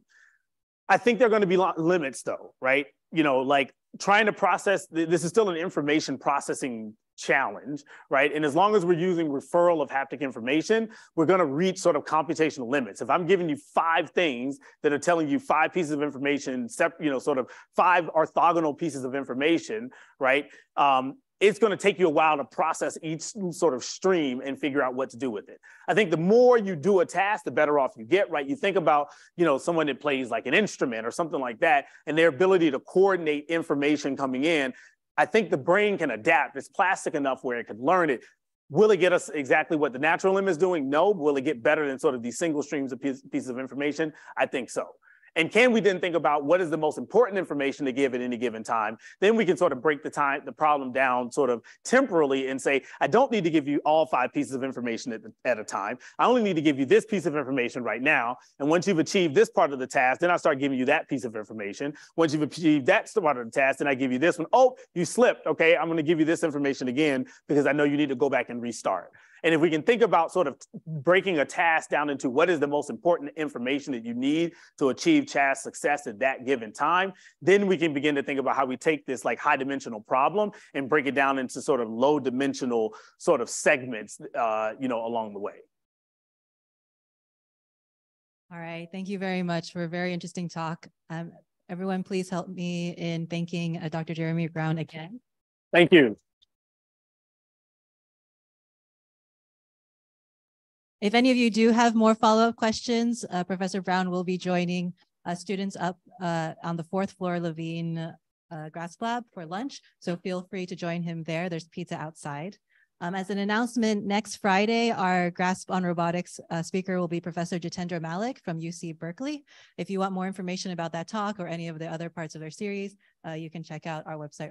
S2: I think there are going to be limits though, right? You know, like trying to process this is still an information processing challenge, right? And as long as we're using referral of haptic information, we're going to reach sort of computational limits. If I'm giving you five things that are telling you five pieces of information, you know, sort of five orthogonal pieces of information, right? Um, it's going to take you a while to process each sort of stream and figure out what to do with it. I think the more you do a task, the better off you get, right? You think about, you know, someone that plays like an instrument or something like that, and their ability to coordinate information coming in. I think the brain can adapt. It's plastic enough where it could learn it. Will it get us exactly what the natural limb is doing? No. Will it get better than sort of these single streams of pieces of information? I think so. And can we then think about what is the most important information to give at any given time? Then we can sort of break the time, the problem down sort of temporally and say, I don't need to give you all five pieces of information at, at a time. I only need to give you this piece of information right now. And once you've achieved this part of the task, then I start giving you that piece of information. Once you've achieved that part of the task, then I give you this one. Oh, you slipped. Okay, I'm going to give you this information again because I know you need to go back and restart. And if we can think about sort of breaking a task down into what is the most important information that you need to achieve task success at that given time, then we can begin to think about how we take this like high dimensional problem and break it down into sort of low dimensional sort of segments, uh, you know, along the way.
S1: All right, thank you very much for a very interesting talk. Um, everyone, please help me in thanking uh, Dr. Jeremy Brown again.
S2: Thank you.
S1: If any of you do have more follow-up questions, uh, Professor Brown will be joining uh, students up uh, on the fourth floor Levine uh, Grasp Lab for lunch. So feel free to join him there. There's pizza outside. Um, as an announcement, next Friday, our Grasp on Robotics uh, speaker will be Professor Jitendra Malik from UC Berkeley. If you want more information about that talk or any of the other parts of their series, uh, you can check out our website.